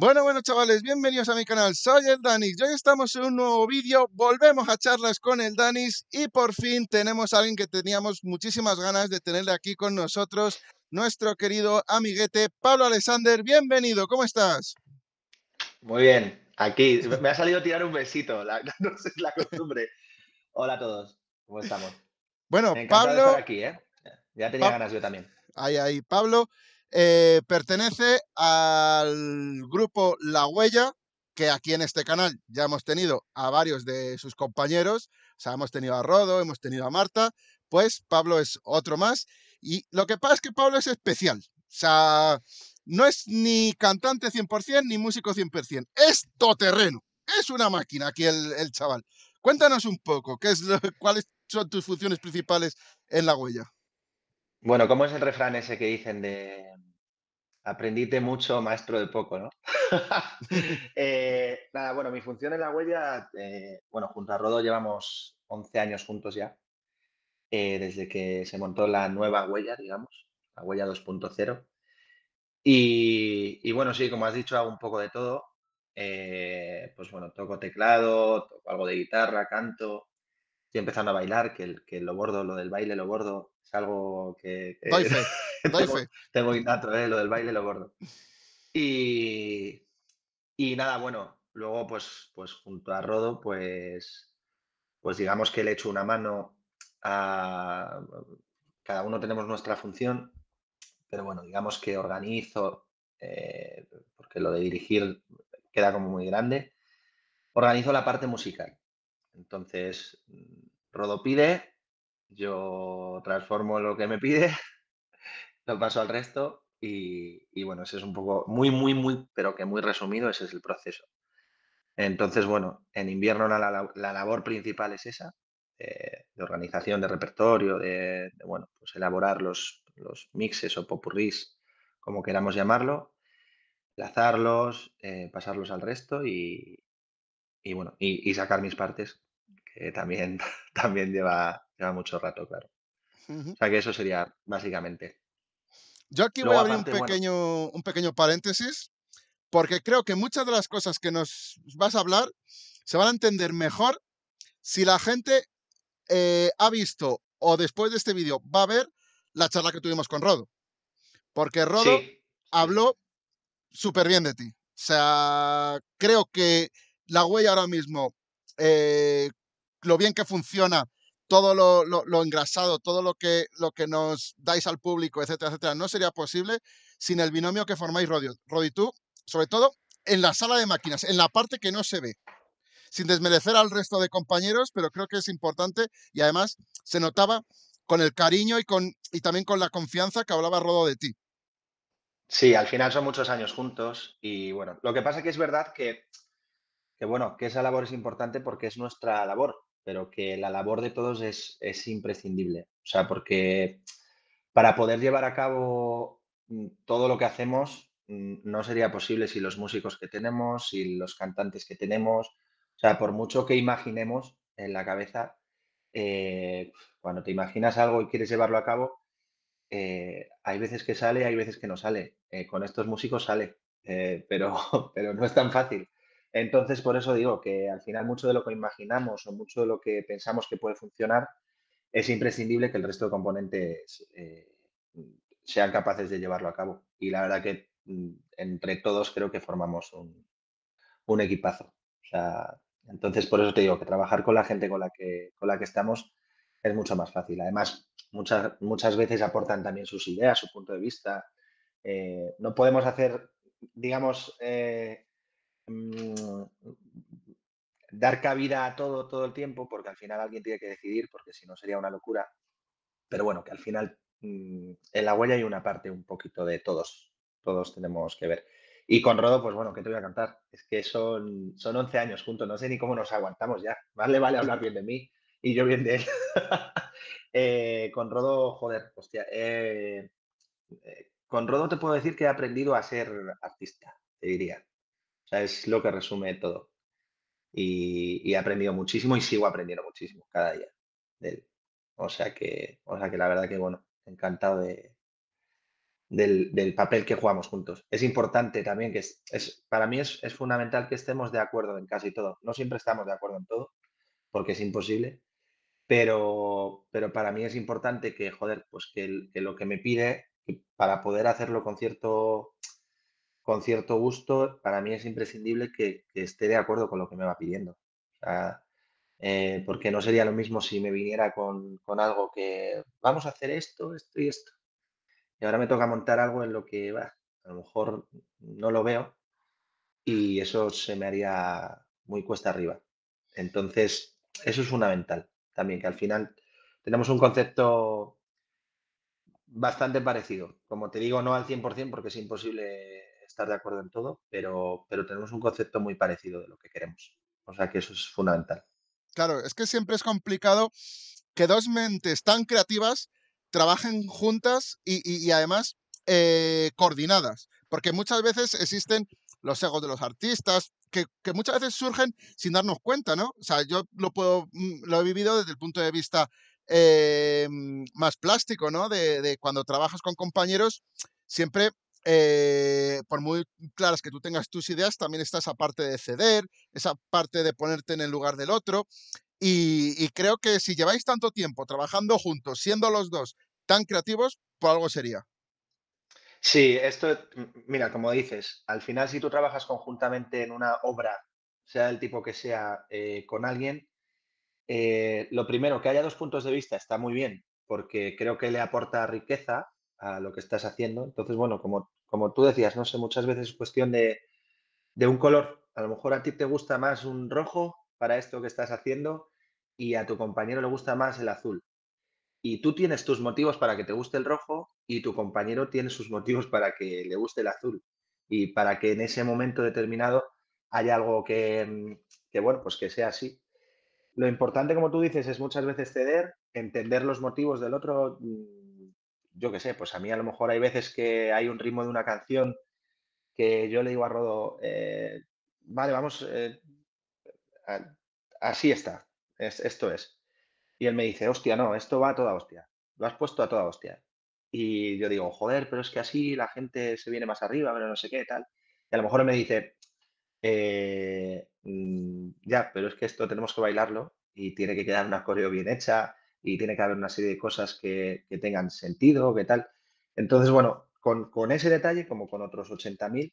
Bueno, bueno, chavales, bienvenidos a mi canal. Soy el Danis. Hoy estamos en un nuevo vídeo. Volvemos a charlas con el Danis y por fin tenemos a alguien que teníamos muchísimas ganas de tenerle aquí con nosotros, nuestro querido amiguete Pablo Alexander. Bienvenido, ¿cómo estás? Muy bien, aquí me ha salido tirar un besito, la, no sé, la costumbre. Hola a todos, ¿cómo estamos? Bueno, Encantado de Pablo. estar aquí, ¿eh? Ya tenía Pa- ganas yo también. Ahí, ahí, Pablo. Eh, pertenece al grupo La Huella, que aquí en este canal ya hemos tenido a varios de sus compañeros. O sea, hemos tenido a Rodo, hemos tenido a Marta. Pues Pablo es otro más. Y lo que pasa es que Pablo es especial. O sea, no es ni cantante 100% ni músico 100%. Es todoterreno. Es una máquina aquí el, chaval. Cuéntanos un poco, ¿qué es lo- ¿cuáles son tus funciones principales en La Huella? Bueno, ¿cómo es el refrán ese que dicen de aprendite mucho, maestro de poco, ¿no? Eh, nada, bueno, mi función en la huella, eh, bueno, junto a Rodo llevamos 11 años juntos ya, eh, desde que se montó la nueva huella, digamos, la huella 2.0. Y, y bueno, sí, como has dicho, hago un poco de todo. Eh, pues bueno, toco teclado, toco algo de guitarra, canto. Estoy empezando a bailar, que, el- que lo bordo, lo del baile lo bordo, es algo que, Doy fe, tengo, tengo innato, ¿eh? Lo del baile lo bordo. Y, y nada, bueno, luego pues, pues junto a Rodo, pues, pues digamos que le echo una mano a... Cada uno tenemos nuestra función, pero bueno, digamos que organizo, eh, porque lo de dirigir queda como muy grande, organizo la parte musical. Entonces, Rodo pide, yo transformo lo que me pide, lo paso al resto y, y bueno, ese es un poco muy, muy, muy, pero que muy resumido, ese es el proceso. Entonces, bueno, en invierno la, la- la labor principal es esa, eh, de organización de repertorio, de, de, bueno, pues elaborar los, los mixes o popurrís, como queramos llamarlo, lazarlos, eh, pasarlos al resto y, y bueno, y, y sacar mis partes, que también, también lleva, lleva mucho rato, claro. O sea que eso sería básicamente. Yo aquí voy a abrir un bueno, pequeño, un pequeño paréntesis, porque creo que muchas de las cosas que nos vas a hablar se van a entender mejor si la gente eh, ha visto o después de este vídeo va a ver la charla que tuvimos con Rodo. Porque Rodo sí. habló súper bien de ti. O sea, creo que la huella ahora mismo, eh, lo bien que funciona, todo lo, lo- lo engrasado, todo lo que, lo que nos dais al público, etcétera, etcétera, no sería posible sin el binomio que formáis Rodi, Rodi y tú, sobre todo en la sala de máquinas, en la parte que no se ve, sin desmerecer al resto de compañeros, pero creo que es importante y además se notaba con el cariño y, con, y también con la confianza que hablaba Rodo de ti. Sí, al final son muchos años juntos y bueno, lo que pasa que es verdad que, que bueno, que esa labor es importante porque es nuestra labor, pero que la labor de todos es, es imprescindible. O sea, porque para poder llevar a cabo mm, todo lo que hacemos mm, no sería posible si los músicos que tenemos, si los cantantes que tenemos, o sea, por mucho que imaginemos en la cabeza, eh, cuando te imaginas algo y quieres llevarlo a cabo, eh, hay veces que sale, hay veces que no sale. Eh, con estos músicos sale, pero, pero no es tan fácil. Entonces, por eso digo que al final mucho de lo que imaginamos o mucho de lo que pensamos que puede funcionar es imprescindible que el resto de componentes eh, sean capaces de llevarlo a cabo. Y la verdad que mm, entre todos creo que formamos un, un equipazo. Entonces por eso te digo que trabajar con la gente con la que, con la que estamos es mucho más fácil. Además, muchas, muchas veces aportan también sus ideas, su punto de vista. Eh, no podemos hacer, digamos, eh, mm, dar cabida a todo todo el tiempo, porque al final alguien tiene que decidir, porque si no sería una locura. Pero bueno, que al final mm, en la huella hay una parte un poquito de todos, todos tenemos que ver. Y con Rodo, pues bueno, ¿qué te voy a cantar? Es que son, son 11 años juntos, no sé ni cómo nos aguantamos ya. Más le vale hablar bien de mí y yo bien de él. Eh, con Rodo, joder, hostia. eh, eh, con Rodo te puedo decir que he aprendido a ser artista, te diría. Sea, es lo que resume todo. Y, he aprendido muchísimo y sigo aprendiendo muchísimo cada día. O sea que, o sea que la verdad que, bueno, encantado de, del, del papel que jugamos juntos. Es importante también que es, es- para mí es, es fundamental que estemos de acuerdo en casi todo. No siempre estamos de acuerdo en todo, porque es imposible, pero, pero para mí es importante que, joder, pues que, lo que me pide, para poder hacerlo con cierto, con cierto gusto, para mí es imprescindible que, esté de acuerdo con lo que me va pidiendo. Eh, porque no sería lo mismo si me viniera con, con algo que vamos a hacer esto, esto y esto. Y ahora me toca montar algo en lo que bah, a lo mejor no lo veo y eso se me haría muy cuesta arriba. Entonces, eso es fundamental también, que al final tenemos un concepto bastante parecido. Como te digo, no al 100% porque es imposible estar de acuerdo en todo, pero, pero tenemos un concepto muy parecido de lo que queremos. O sea que eso es fundamental. Claro, es que siempre es complicado que dos mentes tan creativas trabajen juntas y, y- además eh, coordinadas, porque muchas veces existen los egos de los artistas, que, que muchas veces surgen sin darnos cuenta, ¿no? O sea, yo lo puedo, mm, lo he vivido desde el punto de vista eh, más plástico, ¿no? De, de cuando trabajas con compañeros, siempre, eh, por muy claras que tú tengas tus ideas, también está esa parte de ceder, esa parte de ponerte en el lugar del otro. Y, creo que si lleváis tanto tiempo trabajando juntos, siendo los dos tan creativos, por algo sería. Sí, esto, mira, como dices, al final si tú trabajas conjuntamente en una obra, sea del tipo que sea, eh, con alguien, eh, lo primero, que haya dos puntos de vista está muy bien, porque creo que le aporta riqueza a lo que estás haciendo. Entonces, bueno, como, como tú decías, no sé, muchas veces es cuestión de, de un color. A lo mejor a ti te gusta más un rojo para esto que estás haciendo y a tu compañero le gusta más el azul. Y tú tienes tus motivos para que te guste el rojo y tu compañero tiene sus motivos para que le guste el azul. Y para que en ese momento determinado haya algo que, mm, que, bueno, pues que sea así. Lo importante, como tú dices, es muchas veces ceder, entender los motivos del otro. Yo qué sé, pues a mí a lo mejor hay veces que hay un ritmo de una canción que yo le digo a Rodo, eh, vale, vamos, eh, así está, es- esto es. Y él me dice, hostia, no, esto va a toda hostia, lo has puesto a toda hostia. Y yo digo, joder, pero es que así la gente se viene más arriba, pero no sé qué, tal. Y a lo mejor él me dice, eh, mm, ya, pero es que esto tenemos que bailarlo y tiene que quedar una coreo bien hecha y tiene que haber una serie de cosas que, que tengan sentido, que tal. Entonces, bueno, con, con ese detalle, como con otros 80.000,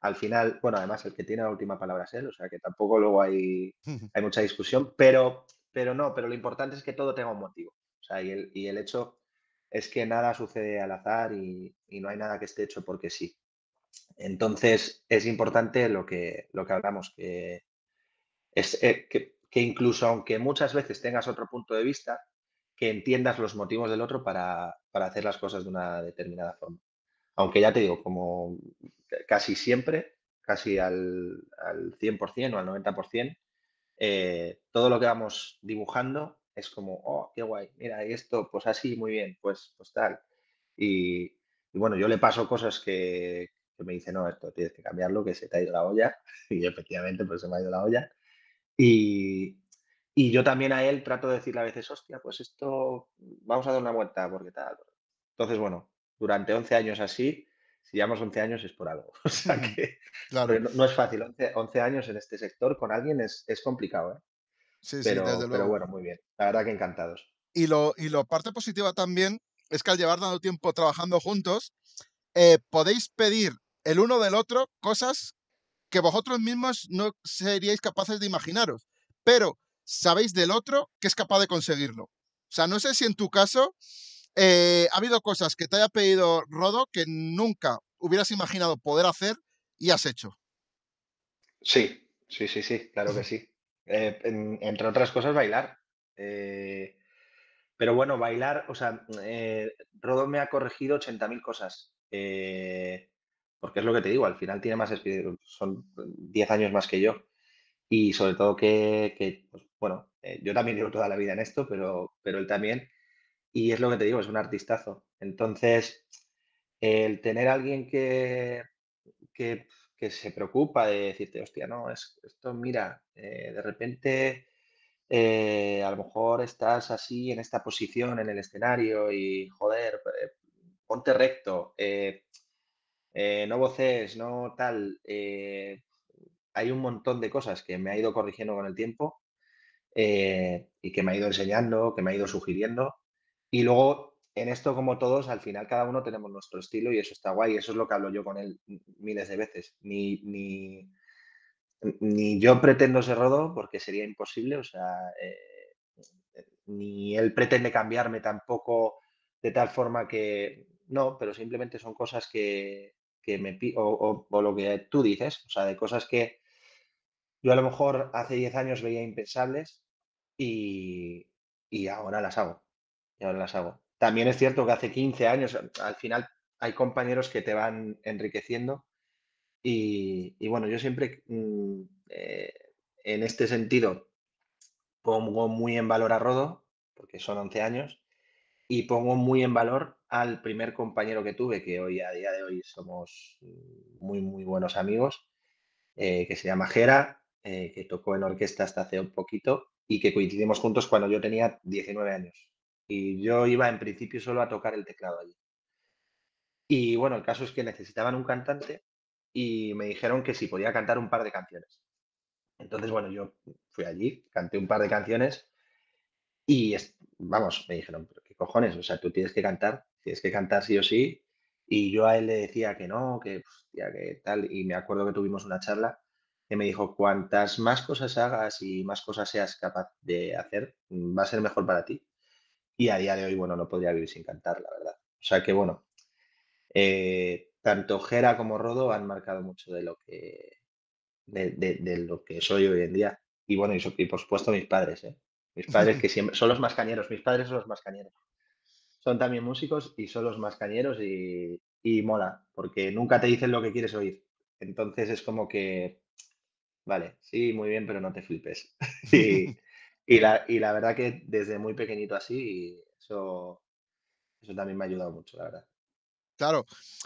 al final, bueno, además el que tiene la última palabra es él, o sea que tampoco luego hay, hay mucha discusión, pero, pero no, pero lo importante es que todo tenga un motivo. O sea, y el, y el hecho es que nada sucede al azar y, y no hay nada que esté hecho porque sí. Entonces, es importante lo que, lo que hablamos, que, es, eh, que, que incluso aunque muchas veces tengas otro punto de vista, que entiendas los motivos del otro para, para hacer las cosas de una determinada forma. Aunque ya te digo, como casi siempre, casi al, al 100% o al 90%, eh, todo lo que vamos dibujando es como, oh, qué guay, mira, y esto, pues así, muy bien, pues, pues tal. Y, bueno, yo le paso cosas que, que me dice, no, esto tienes que cambiarlo, que se te ha ido la olla. Y efectivamente, pues se me ha ido la olla. Y, y yo también a él trato de decirle a veces, hostia, pues esto vamos a dar una vuelta, porque tal. Entonces, bueno, durante 11 años así, si llevamos 11 años es por algo. O sea que Claro, no, no es fácil, 11, 11 años en este sector con alguien es, es complicado, ¿eh? sí, sí, desde Pero, pero luego. bueno, muy bien. La verdad que encantados. Y lo, y lo parte positiva también es que al llevar tanto tiempo trabajando juntos, eh, podéis pedir el uno del otro cosas que vosotros mismos no seríais capaces de imaginaros, pero sabéis del otro que es capaz de conseguirlo. O sea, no sé si en tu caso eh, ha habido cosas que te haya pedido Rodo que nunca hubieras imaginado poder hacer y has hecho. Sí, sí, sí, sí, claro que sí. Eh, en- entre otras cosas, bailar. Eh, pero bueno, bailar, o sea, Rodo me ha corregido 80.000 cosas. porque es lo que te digo, al final tiene más experiencia, son 10 años más que yo. Y sobre todo que, que, pues, bueno, eh, yo también llevo toda la vida en esto, pero, pero él también. Y es lo que te digo, es un artistazo. Entonces, el tener a alguien que, que, se preocupa de decirte, hostia, no, es, esto, mira, eh, de repente eh, a lo mejor estás así en esta posición en el escenario y, joder, ponte recto, no voces, no tal. hay un montón de cosas que me ha ido corrigiendo con el tiempo eh, y que me ha ido enseñando, que me ha ido sugiriendo. Y luego, en esto, como todos, al final cada uno tenemos nuestro estilo y eso está guay. Eso es lo que hablo yo con él miles de veces. Ni, ni, ni yo pretendo ser rodo porque sería imposible, o sea, eh, ni él pretende cambiarme tampoco de tal forma que no, pero simplemente son cosas que, que me o, o- o lo que tú dices, o sea, de cosas que yo a lo mejor hace 10 años veía impensables y, y ahora las hago, ahora las hago. También es cierto que hace 15 años, al final hay compañeros que te van enriqueciendo y, y bueno, yo siempre mm, eh, en este sentido pongo muy en valor a Rodo, porque son 11 años, y pongo muy en valor al primer compañero que tuve, que hoy a día de hoy somos mm, muy, muy buenos amigos, eh, que se llama Jera, eh, que tocó en orquesta hasta hace un poquito y que coincidimos juntos cuando yo tenía 19 años. Y yo iba en principio solo a tocar el teclado allí. Y bueno, el caso es que necesitaban un cantante y me dijeron que si podía cantar un par de canciones. Entonces, bueno, yo fui allí, canté un par de canciones y, vamos, me dijeron, pero qué cojones, o sea, tú tienes que cantar, tienes que cantar sí o sí. Y yo a él le decía que no, que, hostia, que tal. Y me acuerdo que tuvimos una charla que me dijo, cuantas más cosas hagas y más cosas seas capaz de hacer, mm, va a ser mejor para ti. Y a día de hoy, bueno, no podría vivir sin cantar, la verdad. O sea que, bueno, eh, tanto Jera como Rodo han marcado mucho de lo que, de, lo que soy hoy en día. Y bueno, y, y por supuesto mis padres, ¿eh? Mis padres que siempre son los más cañeros, mis padres son los más cañeros. Son también músicos y son los más cañeros y, y mola, porque nunca te dicen lo que quieres oír. Entonces es como que, vale, sí, muy bien, pero no te flipes. Y, y la, y la verdad que desde muy pequeñito así, eso, eso también me ha ayudado mucho, la verdad. Claro,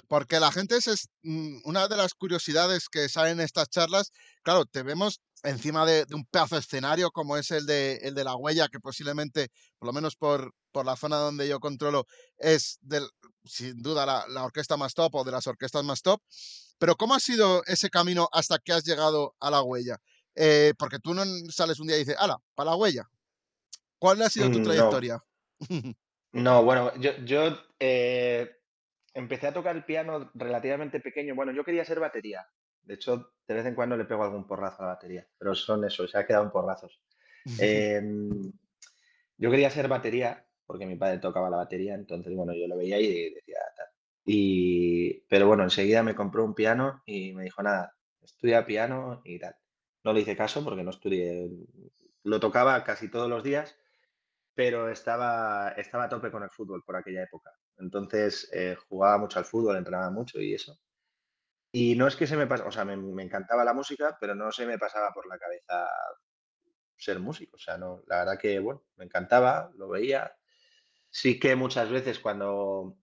porque la gente es, es, mm, una de las curiosidades que salen en estas charlas, claro, te vemos encima de, de un pedazo de escenario como es el de, el de la huella, que posiblemente, por lo menos por, por la zona donde yo controlo, es del, sin duda la, la orquesta más top o de las orquestas más top. Pero ¿cómo ha sido ese camino hasta que has llegado a la huella? Eh, porque tú no sales un día y dices, ¡hala, para la huella! ¿Cuál ha sido tu Mm, No, trayectoria? no, bueno, yo, yo eh, empecé a tocar el piano relativamente pequeño. Bueno, yo quería ser batería. De hecho, de vez en cuando le pego algún porrazo a la batería, pero son eso, se ha quedado en porrazos. Em, yo quería ser batería, porque mi padre tocaba la batería, entonces, bueno, yo lo veía y decía tal. Y, pero bueno, enseguida me compró un piano y me dijo, nada, estudia piano y tal. No le hice caso porque no estudié, lo tocaba casi todos los días, pero estaba, estaba a tope con el fútbol por aquella época. Entonces, eh, jugaba mucho al fútbol, entrenaba mucho y eso. Y no es que se me pasara, o sea, me, me encantaba la música, pero no se me pasaba por la cabeza ser músico. O sea, no, la verdad que, bueno, me encantaba, lo veía. Sí que muchas veces cuando,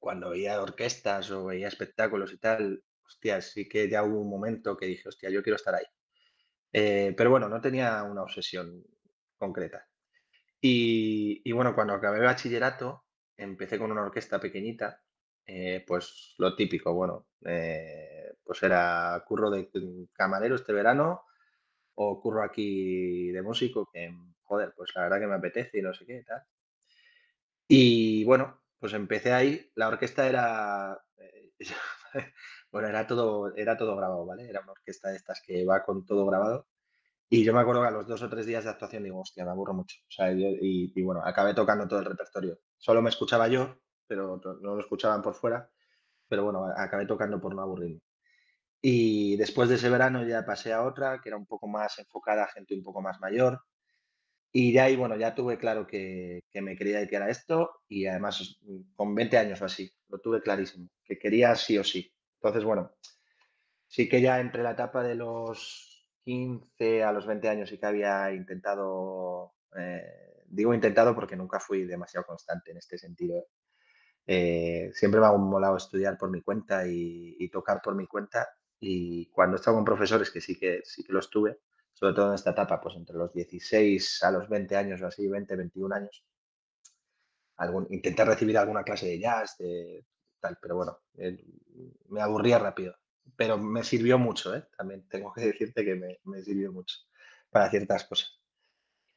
cuando veía orquestas o veía espectáculos y tal, hostia, sí que ya hubo un momento que dije, hostia, yo quiero estar ahí. Eh, pero bueno, no tenía una obsesión concreta. Y, y bueno, cuando acabé bachillerato, empecé con una orquesta pequeñita, eh, pues lo típico, bueno, eh, pues era curro de camarero este verano o curro aquí de músico, que joder, pues la verdad que me apetece y no sé qué y tal. Y bueno, pues empecé ahí, la orquesta era, eh, bueno, era todo, era todo grabado, ¿vale? Era una orquesta de estas que va con todo grabado. Y yo me acuerdo que a los dos o tres días de actuación digo, hostia, me aburro mucho. Y, y bueno, acabé tocando todo el repertorio. Solo me escuchaba yo, pero no lo escuchaban por fuera. Pero bueno, acabé tocando por no aburrirme. Y después de ese verano ya pasé a otra, que era un poco más enfocada a gente un poco más mayor. Y ya ahí, bueno, ya tuve claro que, que me quería dedicar a esto y además con 20 años o así, lo tuve clarísimo, que quería sí o sí. Entonces, bueno, Sí que ya entre la etapa de los 15 a los 20 años sí que había intentado, eh, digo intentado porque nunca fui demasiado constante en este sentido. Eh, siempre me ha molado estudiar por mi cuenta y, tocar por mi cuenta y cuando he estado con profesores que sí que sí que los tuve, sobre todo en esta etapa, pues entre los 16 a los 20 años o así, 20, 21 años, intenté recibir alguna clase de jazz, de tal, pero bueno, eh, me aburría rápido. Pero me sirvió mucho, ¿eh? También tengo que decirte que me, me sirvió mucho para ciertas cosas.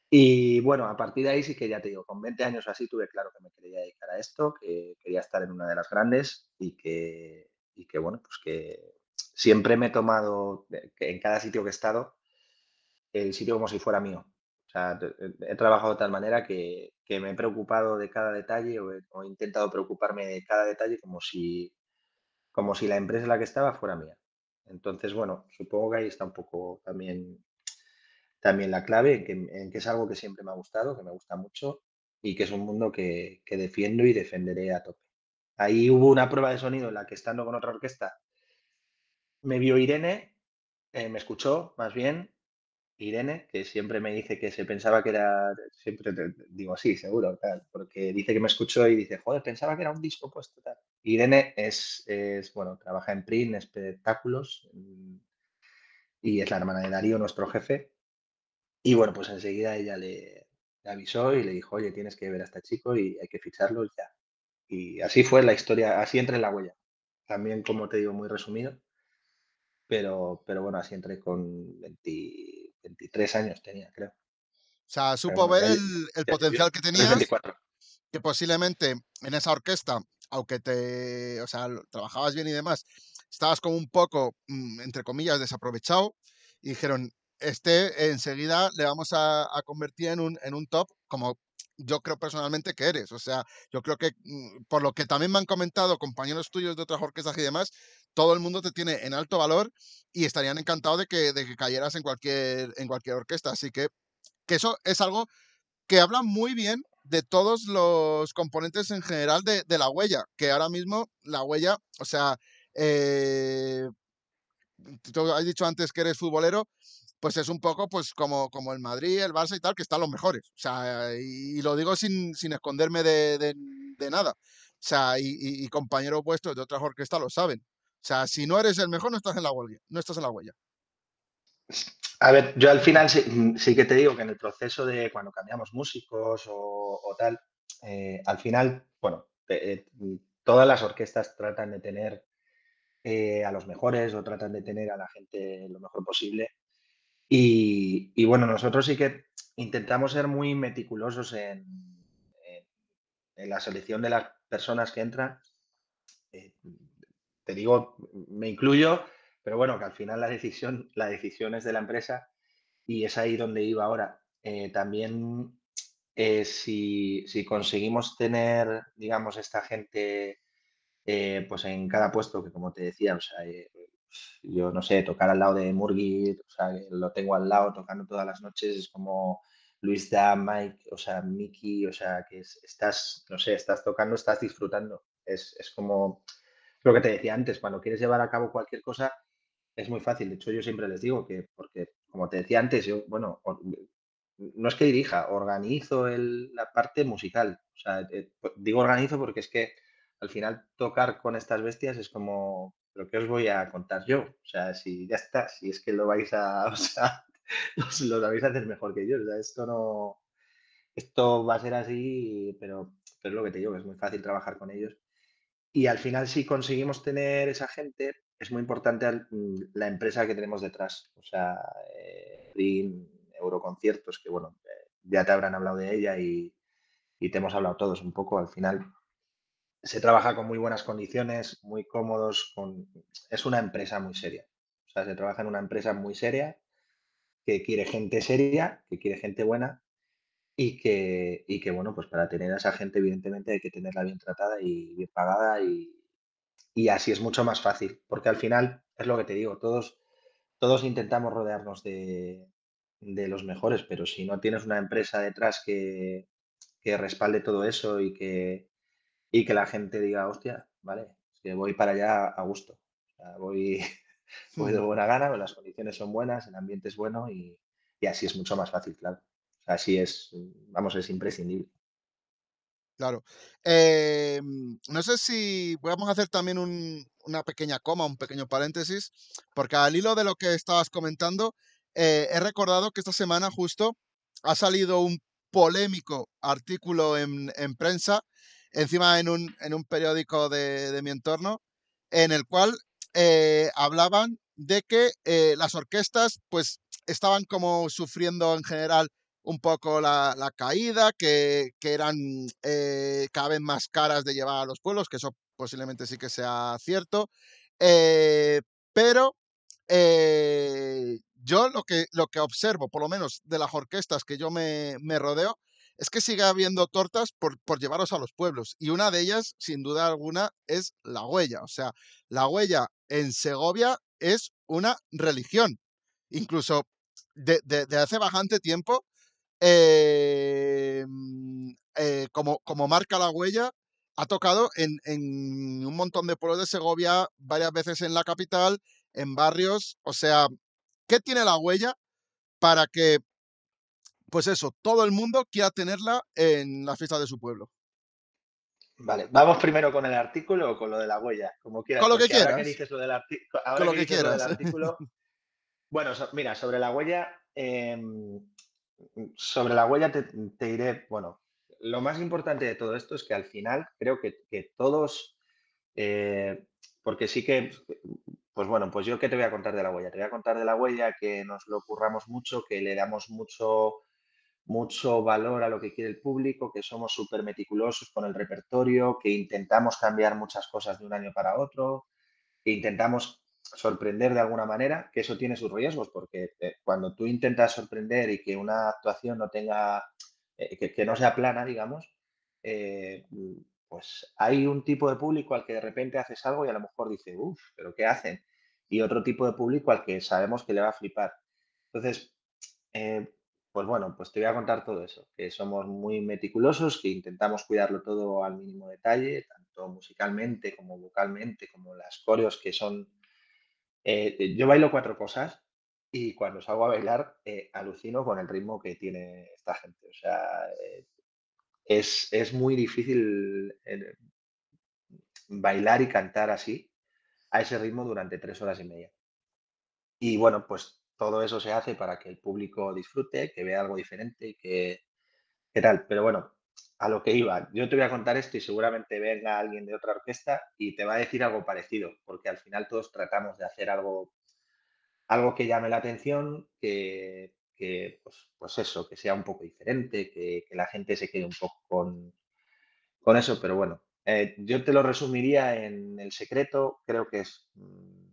Y bueno, a partir de ahí sí que ya te digo, con 20 años así tuve claro que me quería dedicar a esto, que quería estar en una de las grandes y que, y que bueno, pues que siempre me he tomado, en cada sitio que he estado, el sitio como si fuera mío. O sea, he trabajado de tal manera que, que me he preocupado de cada detalle o he, o he, intentado preocuparme de cada detalle como si, como si la empresa en la que estaba fuera mía. Entonces, bueno, supongo que ahí está un poco también también la clave, en que, es algo que siempre me ha gustado, que me gusta mucho y que es un mundo que, defiendo y defenderé a tope. Ahí hubo una prueba de sonido en la que estando con otra orquesta me vio Irene, eh, me escuchó más bien, Irene, que siempre me dice que se pensaba que era, siempre digo sí, seguro, porque dice que me escuchó y dice, joder, pensaba que era un disco puesto tal. Irene es, es bueno, trabaja en print, espectáculos, y es la hermana de Darío, nuestro jefe, y bueno, pues enseguida ella le, avisó y le dijo, oye, tienes que ver a este chico y hay que ficharlo ya. Y así fue la historia, así entré en la huella. También, como te digo, muy resumido, pero, pero bueno, así entré con 23 años tenía, creo. O sea, supo ver el, potencial que tenías, que posiblemente en esa orquesta, aunque te, o sea, trabajabas bien y demás, estabas como un poco, mm, entre comillas, desaprovechado, y dijeron, este enseguida le vamos a, convertir en un, en un top como yo creo personalmente que eres. O sea, yo creo que mm, por lo que también me han comentado compañeros tuyos de otras orquestas y demás, todo el mundo te tiene en alto valor y estarían encantados de que, de que cayeras en cualquier, en cualquier orquesta. Así que, que eso es algo que habla muy bien de todos los componentes en general de, de la huella, que ahora mismo la huella, o sea, eh, tú has dicho antes que eres futbolero, pues es un poco pues como, como el Madrid, el Barça y tal, que están los mejores. O sea, y, lo digo sin, sin esconderme de, de, nada. O sea, y, y, compañeros vuestros de otras orquestas lo saben. O sea, si no eres el mejor, no estás en la huella. No estás en la huella. A ver, yo al final sí, sí que te digo que en el proceso de cuando cambiamos músicos o, o tal, eh, al final, bueno, eh, todas las orquestas tratan de tener eh, a los mejores o tratan de tener a la gente lo mejor posible. Y, bueno, nosotros sí que intentamos ser muy meticulosos en, la selección de las personas que entran. Eh, te digo, me incluyo, pero bueno, que al final la decisión, la decisión es de la empresa y es ahí donde iba ahora. Eh, también eh, si, si, conseguimos tener, digamos, esta gente pues en cada puesto, que como te decía, o sea, yo no sé, tocar al lado de Murgi, o sea, lo tengo al lado tocando todas las noches, es como Luis Da, Mike, o sea, Mickey, o sea, que estás, no sé, estás tocando, estás disfrutando. Es, es como lo que te decía antes, cuando quieres llevar a cabo cualquier cosa, es muy fácil. De hecho, yo siempre les digo que, porque, como te decía antes, yo, bueno, no es que dirija, organizo el, la parte musical. O sea, eh, digo organizo porque es que al final tocar con estas bestias es como pero ¿qué os voy a contar yo? O sea, si ya está, si es que lo vais a, o sea, lo vais a hacer mejor que yo. O sea, esto no, esto va a ser así, pero, pero es lo que te digo, que es muy fácil trabajar con ellos. Y al final, si conseguimos tener esa gente, es muy importante mm, la empresa que tenemos detrás. O sea, eh, Euroconciertos, que bueno, eh, ya te habrán hablado de ella y, y te hemos hablado todos un poco. Al final, se trabaja con muy buenas condiciones, muy cómodos, es una empresa muy seria. O sea, se trabaja en una empresa muy seria que quiere gente seria, que quiere gente buena y que, y que bueno, pues para tener a esa gente evidentemente hay que tenerla bien tratada y bien pagada y, y así es mucho más fácil, porque al final es lo que te digo, todos, todos intentamos rodearnos de, de los mejores, pero si no tienes una empresa detrás que, que respalde todo eso y que, y que la gente diga, hostia, vale, que voy para allá a gusto. voy, voy de buena gana, las condiciones son buenas, el ambiente es bueno y, así es mucho más fácil, claro. así es, vamos, es imprescindible. Claro. Em, no sé si vamos a hacer también una pequeña coma, un pequeño paréntesis, porque al hilo de lo que estabas comentando, eh, he recordado que esta semana justo ha salido un polémico artículo en, prensa, encima en un, en un periódico de, mi entorno, en el cual eh, hablaban de que eh, las orquestas pues estaban como sufriendo en general un poco la, caída, que, eran eh, cada vez más caras de llevar a los pueblos, que eso posiblemente sí que sea cierto, pero yo lo que, lo que observo, por lo menos de las orquestas que yo me, rodeo, es que sigue habiendo tortas por, por, llevaros a los pueblos. Y una de ellas, sin duda alguna, es la huella. O sea, la huella en Segovia es una religión. Incluso de, hace bastante tiempo, em, eh, como, como marca la huella, ha tocado en, en, un montón de pueblos de Segovia, varias veces en la capital, en barrios. O sea, ¿Qué tiene la huella para que, pues eso, todo el mundo quiera tenerla en la fiesta de su pueblo? Vale, vamos primero con el artículo o con lo de la huella, como quieras. Con lo que quieras. dices lo del, con lo que, quieras. artículo. bueno, mira, sobre la huella, em, sobre la huella te, diré, bueno, lo más importante de todo esto es que al final creo que, todos, eh, porque sí que pues bueno, pues yo qué te voy a contar de la huella. Te voy a contar de la huella que nos lo curramos mucho, que le damos mucho, mucho valor a lo que quiere el público, que somos súper meticulosos con el repertorio, que intentamos cambiar muchas cosas de un año para otro, que intentamos sorprender de alguna manera, que eso tiene sus riesgos, porque eh, cuando tú intentas sorprender y que una actuación no tenga, eh, que, no sea plana, digamos, eh, pues hay un tipo de público al que de repente haces algo y a lo mejor dice, uff, pero ¿qué hacen? Y otro tipo de público al que sabemos que le va a flipar. Entonces, pues bueno, pues te voy a contar todo eso, que somos muy meticulosos, que intentamos cuidarlo todo al mínimo detalle, tanto musicalmente como vocalmente, como las coreos que son... Eh, yo bailo cuatro cosas y cuando salgo a bailar eh, alucino con el ritmo que tiene esta gente. O sea, es, muy difícil eh, bailar y cantar así, a ese ritmo durante tres horas y media. Y bueno, pues todo eso se hace para que el público disfrute, que vea algo diferente y que, que tal. Pero bueno, a lo que iba, yo te voy a contar esto y seguramente venga alguien de otra orquesta y te va a decir algo parecido, porque al final todos tratamos de hacer algo, algo que llame la atención, que, que, pues, pues, eso, que sea un poco diferente, que, la gente se quede un poco con, con eso, pero bueno, eh, yo te lo resumiría en el secreto, creo que es mm,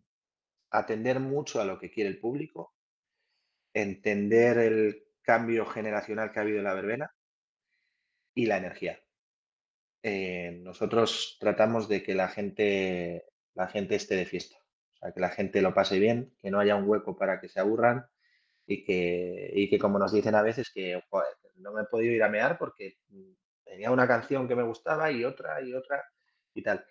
atender mucho a lo que quiere el público, entender el cambio generacional que ha habido en la verbena y la energía. Eh, nosotros tratamos de que la gente, la gente esté de fiesta, o sea, que la gente lo pase bien, que no haya un hueco para que se aburran y que, y que como nos dicen a veces que no me he podido ir a mear porque tenía una canción que me gustaba y otra y otra y tal.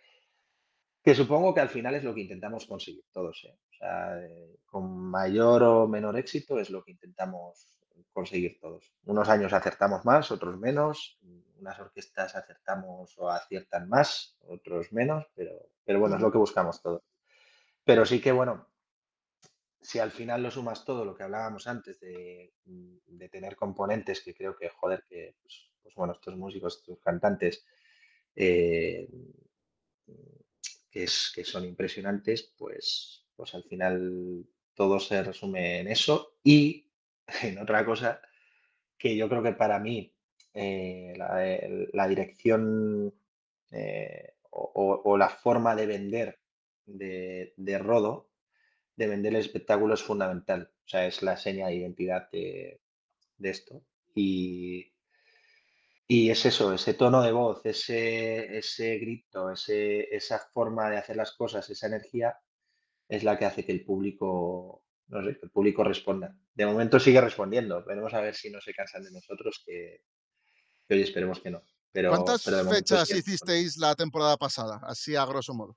Que supongo que al final es lo que intentamos conseguir todos. ¿eh? O sea, eh, con mayor o menor éxito es lo que intentamos conseguir todos. Unos años acertamos más, otros menos. Unas orquestas acertamos o aciertan más, otros menos, pero, pero bueno, es lo que buscamos todos. Pero sí que, bueno, si al final lo sumas todo lo que hablábamos antes de, mm, tener componentes que creo que, joder, que, pues, pues bueno, estos músicos, estos cantantes, eh, que, es, que son impresionantes, pues, pues al final todo se resume en eso y en otra cosa que yo creo que para mí eh, la, dirección eh, o, la forma de vender de, de Rodo de vender el espectáculo es fundamental. O sea, es la seña de identidad de, esto. Y, y, es eso, ese tono de voz, ese, ese grito, ese, esa forma de hacer las cosas, esa energía, es la que hace que el público, no sé, el público responda. De momento sigue respondiendo. Veremos a ver si no se cansan de nosotros, que, hoy esperemos que no. Pero, ¿Cuántas fechas hicisteis la temporada pasada? Así a grosso modo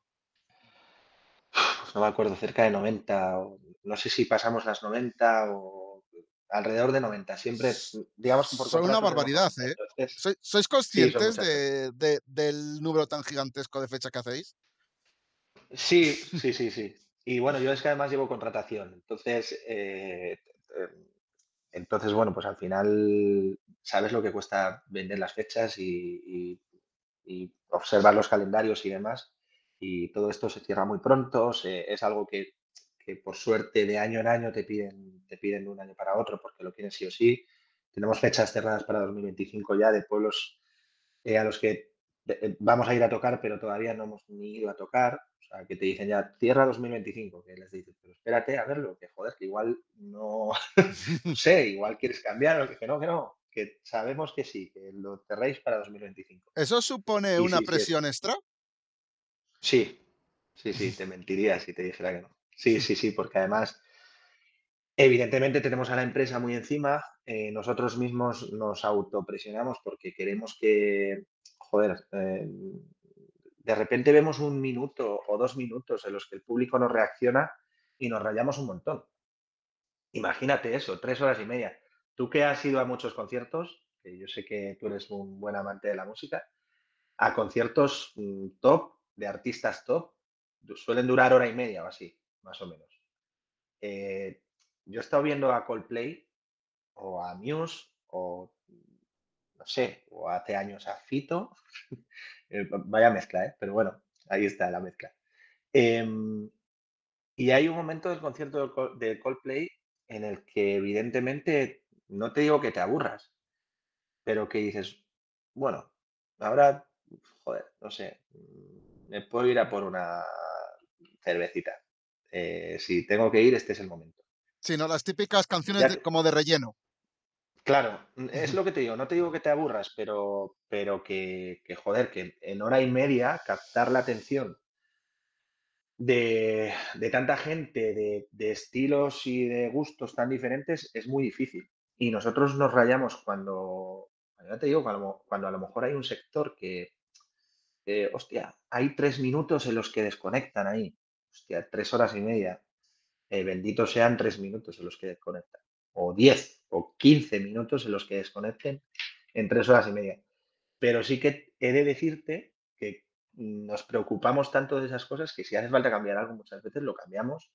no me acuerdo, cerca de 90, o no sé si pasamos las 90 o alrededor de 90. Siempre, digamos por Son una barbaridad, ¿eh? ¿Sois conscientes del número tan gigantesco de fecha que hacéis? Sí, sí, sí, sí. Y bueno, yo es que además llevo contratación. Entonces, eh, entonces, bueno, pues al final sabes lo que cuesta vender las fechas y, y observar los calendarios y demás. Y todo esto se cierra muy pronto, es algo que, que, por suerte de año en año te piden, te piden de un año para otro porque lo quieren sí o sí. Tenemos fechas cerradas para 2025 ya de pueblos eh, a los que eh, vamos a ir a tocar, pero todavía no hemos ni ido a tocar. O sea, que te dicen ya, cierra 2025, que les dices, pero espérate a verlo, que joder, que igual no, no sé, igual quieres cambiar, o que no, que no, que sabemos que sí, que lo cerréis para 2025. ¿Eso supone una presión extra? Sí, sí, sí, te mentiría si te dijera que no. Sí, sí, sí, porque además, evidentemente tenemos a la empresa muy encima, eh, nosotros mismos nos autopresionamos porque queremos que, joder, eh, de repente vemos un minuto o dos minutos en los que el público nos reacciona y nos rayamos un montón. Imagínate eso, tres horas y media. Tú que has ido a muchos conciertos, que yo sé que tú eres un buen amante de la música, a conciertos mm, top, de artistas top, suelen durar hora y media o así, más o menos. Eh, yo he estado viendo a Coldplay o a Muse o no sé, o hace años a Fito, eh, vaya mezcla, ¿eh? pero bueno, ahí está la mezcla. Em, y hay un momento del concierto de Coldplay en el que evidentemente, no te digo que te aburras, pero que dices, bueno, ahora, joder, no sé, me puedo ir a por una cervecita. Eh, si tengo que ir, este es el momento. Sí, no, las típicas canciones como de relleno. Claro, es lo que te digo, no te digo que te aburras, pero, pero que, que joder, que en hora y media captar la atención de, tanta gente, de, estilos y de gustos tan diferentes, es muy difícil. Y nosotros nos rayamos cuando, ya te digo, cuando, a lo mejor hay un sector que, hostia, hay tres minutos en los que desconectan ahí. Hostia, tres horas y media. Eh, benditos sean tres minutos en los que desconectan. O diez o quince minutos en los que desconecten en tres horas y media. Pero sí que he de decirte que nos preocupamos tanto de esas cosas que si hace falta cambiar algo muchas veces lo cambiamos.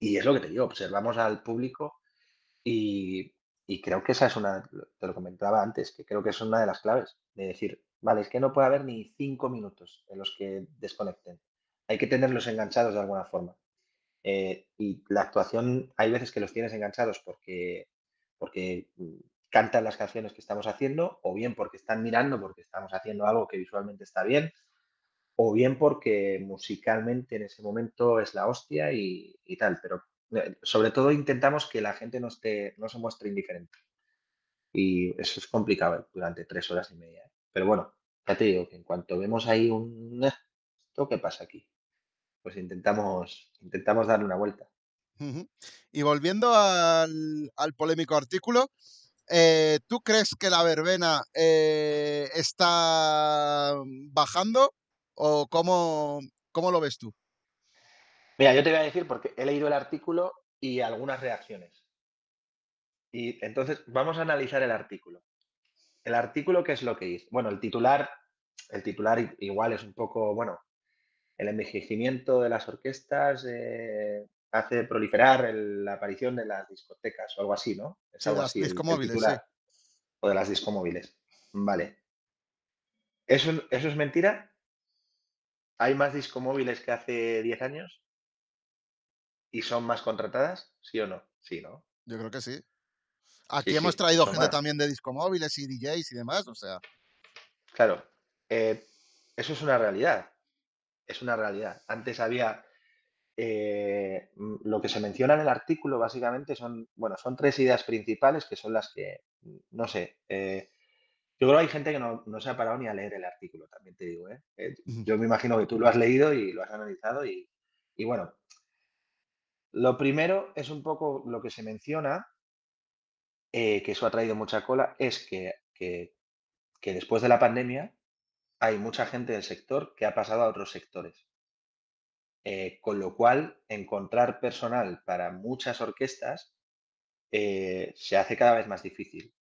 Y es lo que te digo, observamos al público y, creo que esa es una, te lo comentaba antes, que creo que es una de las claves, de decir, vale, es que no puede haber ni cinco minutos en los que desconecten. Hay que tenerlos enganchados de alguna forma. Eh, y la actuación, hay veces que los tienes enganchados porque, porque mm, cantan las canciones que estamos haciendo, o bien porque están mirando, porque estamos haciendo algo que visualmente está bien, o bien porque musicalmente en ese momento es la hostia y, tal, pero eh, sobre todo intentamos que la gente no, esté, no se muestre indiferente. Y eso es complicado durante tres horas y media. ¿eh? Pero bueno, ya te digo que en cuanto vemos ahí un... Eh, ¿Esto qué pasa aquí? Pues intentamos, intentamos darle una vuelta. Y volviendo al, polémico artículo, ¿tú crees que la verbena está bajando ¿O cómo, cómo lo ves tú? Mira, yo te voy a decir porque he leído el artículo y algunas reacciones. Y entonces vamos a analizar el artículo. El artículo, ¿qué es lo que dice? Bueno, el titular, el titular igual es un poco, bueno, el envejecimiento de las orquestas eh, hace proliferar la aparición de las discotecas o algo así, ¿no? Es algo así. Discomóviles, sí. O de las discomóviles. Vale. ¿Eso, ¿Eso es mentira? ¿Hay más discomóviles que hace 10 años? ¿Y son más contratadas? ¿Sí o no? Sí, ¿no? Yo creo que sí. Aquí hemos traído gente también de discomóviles y DJs y demás, o sea. Claro. Eh, eso es una realidad. Es una realidad. Antes había. Eh, lo que se menciona en el artículo básicamente son, bueno, son tres ideas principales que son las que, no sé, eh, yo creo que hay gente que no, se ha parado ni a leer el artículo, también te digo. ¿eh? Eh, yo me imagino que tú lo has leído y lo has analizado y, bueno, lo primero es un poco lo que se menciona, que eso ha traído mucha cola, es que, después de la pandemia hay mucha gente del sector que ha pasado a otros sectores. con lo cual, encontrar personal para muchas orquestas se hace cada vez más difícil.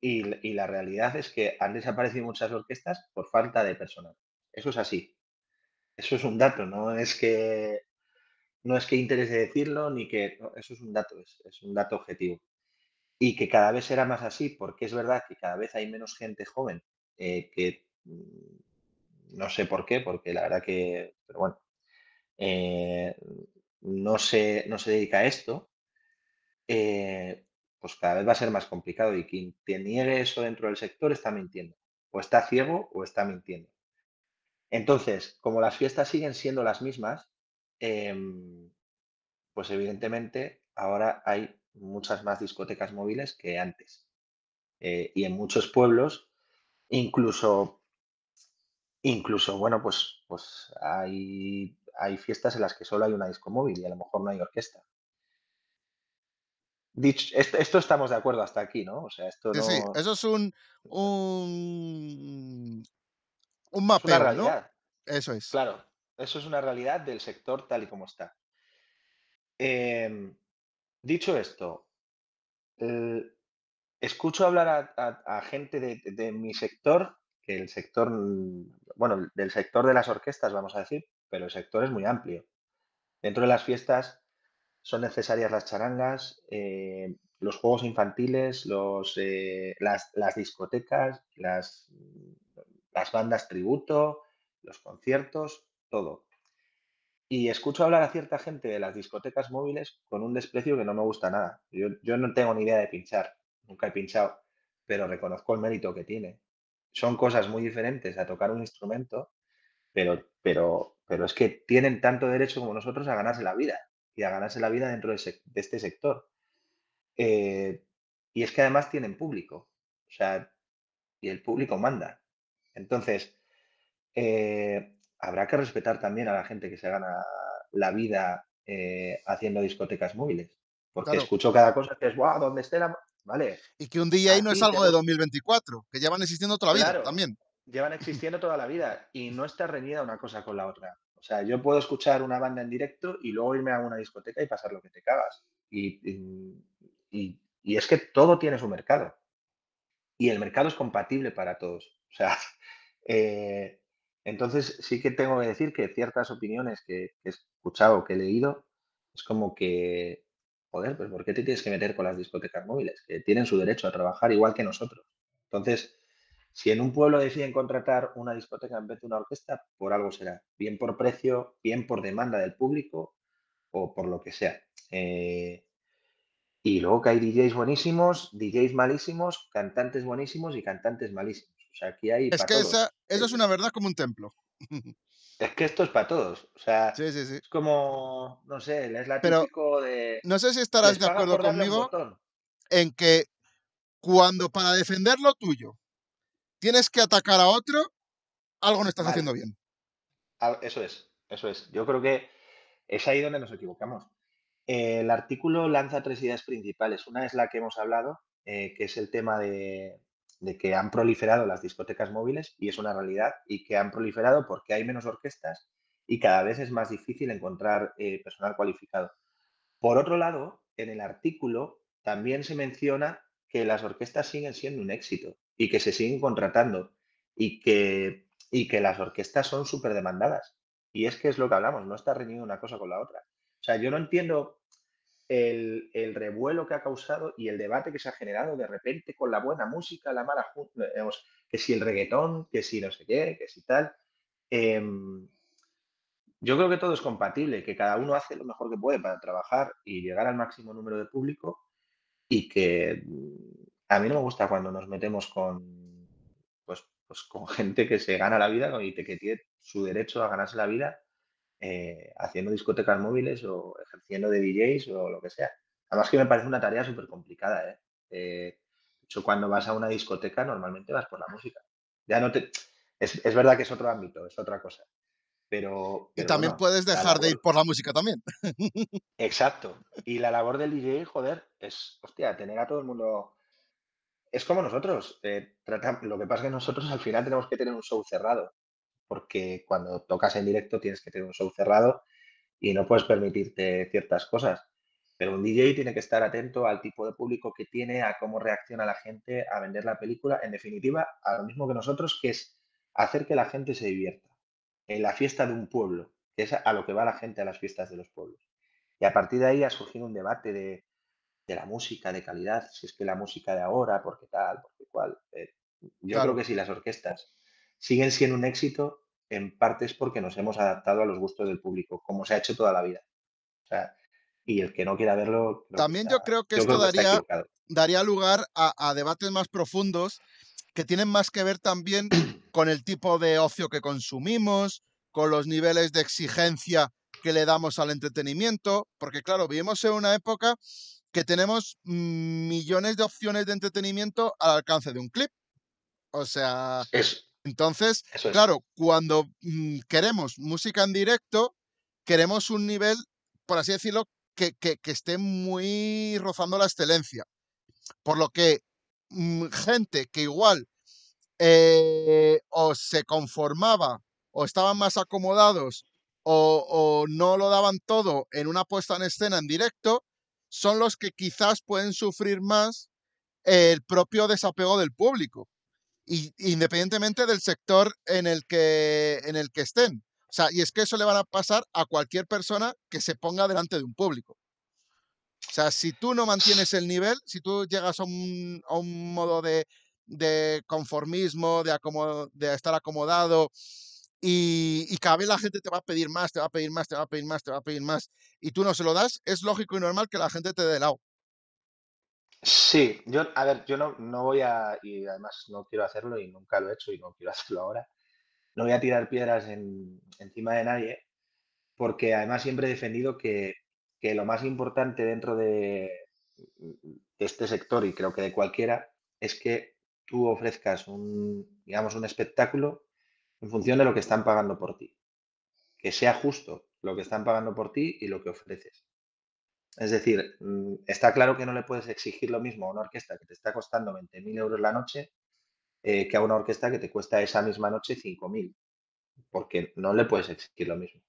Y, la realidad es que han desaparecido muchas orquestas por falta de personal. Eso es así. Eso es un dato, no es que no es que interese decirlo ni que eso es un dato, es, un dato objetivo. y que cada vez será más así, porque es verdad que cada vez hay menos gente joven eh, que no sé por qué, porque la verdad que, pero bueno, eh, no, se, no se dedica a esto, eh, pues cada vez va a ser más complicado y quien te niegue eso dentro del sector está mintiendo. O está ciego o está mintiendo. Entonces, como las fiestas siguen siendo las mismas, em, pues evidentemente ahora hay muchas más discotecas móviles que antes. Eh, y en muchos pueblos, incluso, incluso, bueno, pues, pues hay, hay fiestas en las que solo hay una disco móvil y a lo mejor no hay orquesta. Dicho, esto, esto estamos de acuerdo hasta aquí, ¿no? O sea, esto Sí, sí, no eso es un, un, un es una mapeo, ¿no? Eso es. Claro, eso es una realidad del sector tal y como está. Em, dicho esto, eh, escucho hablar a, a- a gente de, de mi sector, el sector, mm, bueno, del sector de las orquestas, vamos a decir, pero el sector es muy amplio. Dentro de las fiestas son necesarias las charangas, eh, los juegos infantiles, los, eh, las, las discotecas, las, las bandas tributo, los conciertos, todo. Y escucho hablar a cierta gente de las discotecas móviles con un desprecio que no me gusta nada. Yo, yo no tengo ni idea de pinchar, nunca he pinchado, pero reconozco el mérito que tiene. Son cosas muy diferentes a tocar un instrumento, pero, pero, pero es que tienen tanto derecho como nosotros a ganarse la vida y a ganarse la vida dentro de, este sector. Eh, y es que además tienen público, o sea, y el público manda. Entonces, eh, habrá que respetar también a la gente que se gana la vida eh, haciendo discotecas móviles, porque Claro. escucho cada cosa que es, wow, donde esté la... Vale, Y que un DJ no es algo de tenemos, 2024, que llevan existiendo toda la vida claro, también. llevan existiendo toda la vida y no está reñida una cosa con la otra. O sea, yo puedo escuchar una banda en directo y luego irme a una discoteca y pasar lo que te cagas. Y, y, y- y es que todo tiene su mercado y el mercado es compatible para todos. O sea, eh, entonces sí que tengo que decir que ciertas opiniones que, que he escuchado, que he leído, es como que, joder, pues ¿por qué te tienes que meter con las discotecas móviles? Que tienen su derecho a trabajar igual que nosotros. Entonces, si en un pueblo deciden contratar una discoteca en vez de una orquesta, por algo será. Bien por precio, bien por demanda del público o por lo que sea. Eh, y luego que hay DJs buenísimos, DJs malísimos, cantantes buenísimos y cantantes malísimos. O sea, aquí hay Es que esa, eso es Eh, una verdad como un templo. Es que esto es para todos. O sea, Sí, sí, sí. es como, no sé, es la Pero típico de no sé si estarás de acuerdo conmigo en que cuando para defender lo tuyo tienes que atacar a otro, algo no estás haciendo bien. Ah, Eso es, eso es. Yo creo que es ahí donde nos equivocamos. El artículo lanza tres ideas principales. Una es la que hemos hablado, eh, que es el tema de, de que han proliferado las discotecas móviles y es una realidad y que han proliferado porque hay menos orquestas y cada vez es más difícil encontrar eh, personal cualificado. Por otro lado, en el artículo también se menciona que las orquestas siguen siendo un éxito y que se siguen contratando y que, y que las orquestas son súper demandadas. Y es que es lo que hablamos, no está reñido una cosa con la otra. O sea, yo no entiendo el, el revuelo que ha causado y el debate que se ha generado de repente con la buena música, la mala, digamos, que si el reggaetón, que si no sé qué, que si tal. Em, yo creo que todo es compatible, que cada uno hace lo mejor que puede para trabajar y llegar al máximo número de público y que a mí no me gusta cuando nos metemos con, pues, pues con gente que se gana la vida y que tiene su derecho a ganarse la vida eh, haciendo discotecas móviles o ejerciendo de DJs o lo que sea. Además que me parece una tarea súper complicada, ¿eh? Eh, de hecho, cuando vas a una discoteca normalmente vas por la música. Ya no te... Es, es verdad que es otro ámbito, es otra cosa. Pero, Y también bueno, puedes dejar de ir por la música también. Exacto. Y la labor del DJ, joder, es, hostia, tener a todo el mundo. Es como nosotros. eh, Lo que pasa es que nosotros al final tenemos que tener un show cerrado, porque cuando tocas en directo tienes que tener un show cerrado y no puedes permitirte ciertas cosas. Pero un DJ tiene que estar atento al tipo de público que tiene, a cómo reacciona la gente, a vender la película, en definitiva, a lo mismo que nosotros, que es hacer que la gente se divierta en la fiesta de un pueblo, que es a lo que va la gente a las fiestas de los pueblos. Y a partir de ahí ha surgido un debate de, de la música de calidad, si es que la música de ahora, porque tal, porque cual. eh, yo creo que si las orquestas siguen siendo un éxito, en parte es porque nos hemos adaptado a los gustos del público, como se ha hecho toda la vida. O sea, y el que no quiera verlo, También está, yo creo que yo esto creo que daría daría lugar a a debates más profundos, que tienen más que ver también con el tipo de ocio que consumimos, con los niveles de exigencia que le damos al entretenimiento, porque claro, vivimos en una época que tenemos millones de opciones de entretenimiento al alcance de un clip. O sea, Es, entonces, es. claro, cuando mm, queremos música en directo, queremos un nivel, por así decirlo, que, que- que esté muy rozando la excelencia. Por lo que mm, gente que igual eh, o se conformaba o estaban más acomodados o, o no lo daban todo en una puesta en escena en directo, son los que quizás pueden sufrir más el propio desapego del público, y, independientemente del sector en el, que, en el que estén. O sea, y es que eso le van a pasar a cualquier persona que se ponga delante de un público. O sea, si tú no mantienes el nivel, si tú llegas a un, a un modo de, de conformismo, de, acomo- de estar acomodado, y, y cada vez la gente te va a pedir más, te va a pedir más, te va a pedir más, te va a pedir más, y tú no se lo das, es lógico y normal que la gente te dé lado. Sí, yo, a ver, yo no, no voy a, y además no quiero hacerlo y nunca lo he hecho y no quiero hacerlo ahora, no voy a tirar piedras en- encima de nadie, porque además siempre he defendido que, que lo más importante dentro de, de este sector y creo que de cualquiera es que tú ofrezcas un, digamos, un espectáculo en función de lo que están pagando por ti, que sea justo lo que están pagando por ti y lo que ofreces. Es decir, mm, está claro que no le puedes exigir lo mismo a una orquesta que te está costando 20.000 euros la noche eh, que a una orquesta que te cuesta esa misma noche 5.000, porque no le puedes exigir lo mismo.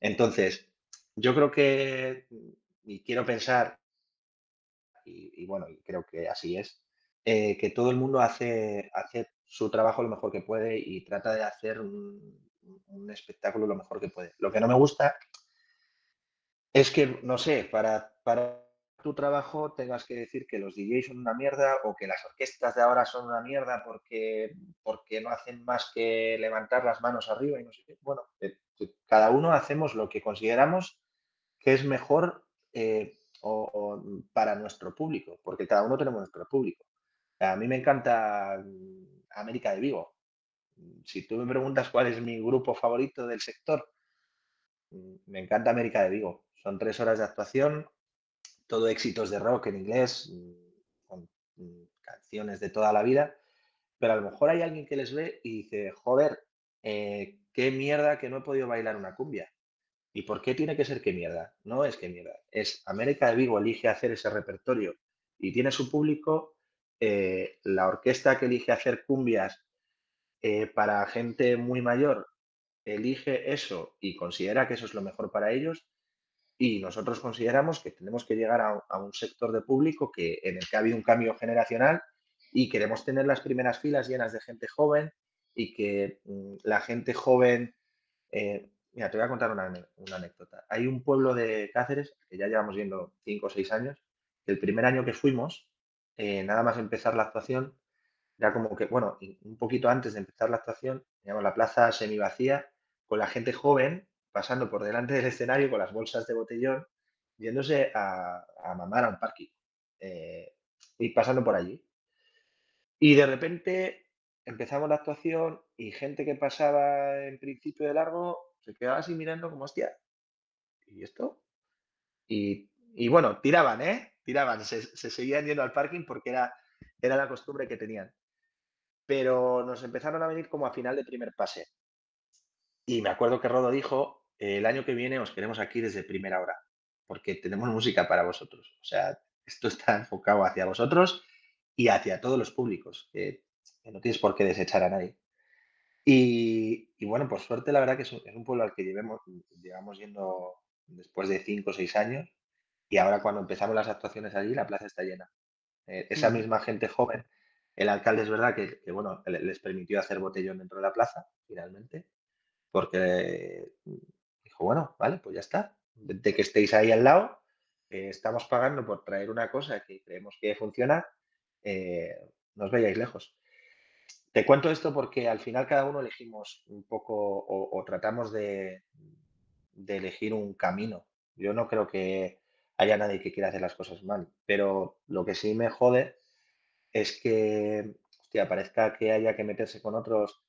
Entonces, yo creo que, mm, y quiero pensar, y, bueno, creo que así es, eh, que todo el mundo hace, su trabajo lo mejor que puede y trata de hacer un espectáculo lo mejor que puede. Lo que no me gusta es que, no sé, para, tu trabajo tengas que decir que los DJs son una mierda o que las orquestas de ahora son una mierda porque, no hacen más que levantar las manos arriba y no sé qué. Bueno, eh, eh, cada uno hacemos lo que consideramos que es mejor eh, o para nuestro público, porque cada uno tenemos nuestro público. A mí me encanta mm, América de Vigo. Mm, Si tú me preguntas cuál es mi grupo favorito del sector, mm, me encanta América de Vigo. Son tres horas de actuación, todo éxitos de rock en inglés, canciones de toda la vida, pero a lo mejor hay alguien que les ve y dice, joder, eh, qué mierda que no he podido bailar una cumbia. ¿Y por qué tiene que ser qué mierda? No es qué mierda, es América de Vigo elige hacer ese repertorio y tiene su público, eh, la orquesta que elige hacer cumbias eh, para gente muy mayor elige eso y considera que eso es lo mejor para ellos y nosotros consideramos que tenemos que llegar a, un sector de público que, en el que ha habido un cambio generacional y queremos tener las primeras filas llenas de gente joven y que mm, la gente joven... eh, mira, te voy a contar una, anécdota. Hay un pueblo de Cáceres, que ya llevamos yendo cinco o seis años, que el primer año que fuimos, eh, nada más empezar la actuación, era como que, bueno, un poquito antes de empezar la actuación, teníamos la plaza semivacía, con la gente joven pasando por delante del escenario con las bolsas de botellón, yéndose a, a mamar a un parking eh, y pasando por allí. Y de repente empezamos la actuación y gente que pasaba en principio de largo se quedaba así mirando como, hostia, ¿y esto? Y, y bueno, tiraban, ¿eh? Tiraban, se, se seguían yendo al parking porque era, era la costumbre que tenían pero nos empezaron a venir como a final de primer pase. Y me acuerdo que Rodo dijo, el año que viene os queremos aquí desde primera hora, porque tenemos música para vosotros. O sea, esto está enfocado hacia vosotros y hacia todos los públicos, que, que no tienes por qué desechar a nadie. Y, y bueno, por suerte, la verdad que es un, es un pueblo al que llevemos, llevamos yendo después de cinco o seis años y ahora cuando empezamos las actuaciones allí, la plaza está llena. Eh, esa Ujú. misma gente joven, el alcalde es verdad que, que, bueno, le- les permitió hacer botellón dentro de la plaza, finalmente, porque dijo, bueno, vale, pues ya está. De que estéis ahí al lado, eh, estamos pagando por traer una cosa que creemos que funciona, eh, no os veáis lejos. Te cuento esto porque al final cada uno elegimos un poco o, tratamos de, de elegir un camino. Yo no creo que haya nadie que quiera hacer las cosas mal, pero lo que sí me jode es que, hostia, parezca que haya que meterse con otros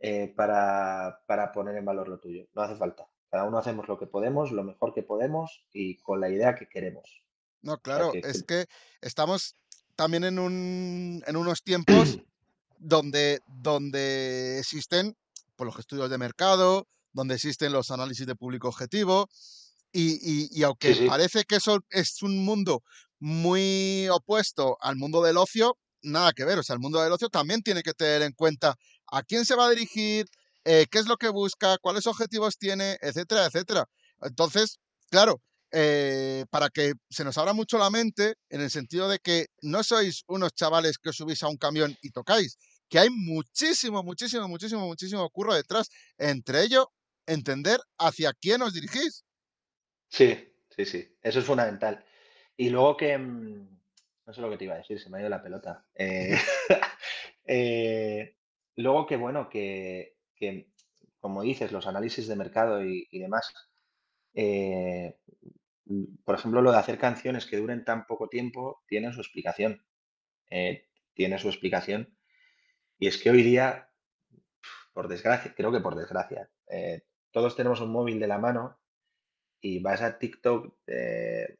eh, para, para poner en valor lo tuyo. No hace falta. Cada uno hacemos lo que podemos, lo mejor que podemos y con la idea que queremos. No, O sea claro, que, es que- estamos también en un, en unos tiempos donde, donde existen pues, los estudios de mercado, donde existen los análisis de público objetivo, y, y- y sí, aunque sí, parece que eso es un mundo muy opuesto al mundo del ocio, nada que ver. O sea, el mundo del ocio también tiene que tener en cuenta a quién se va a dirigir, eh, qué es lo que busca, cuáles objetivos tiene, etcétera, etcétera. Entonces, claro, eh, para que se nos abra mucho la mente, en el sentido de que no sois unos chavales que os subís a un camión y tocáis, que hay muchísimo, muchísimo, muchísimo, muchísimo curro detrás. Entre ello, entender hacia quién os dirigís. sí, sí, sí. Eso es fundamental. Y luego que, mm, no sé lo que te iba a decir, se me ha ido la pelota. Eh, eh, luego que, bueno, que, como dices, los análisis de mercado y, demás, eh, por ejemplo, lo de hacer canciones que duren tan poco tiempo tiene su explicación. eh, tiene su explicación. Y es que hoy día, por desgracia, creo que por desgracia, eh, todos tenemos un móvil de la mano y vas a TikTok,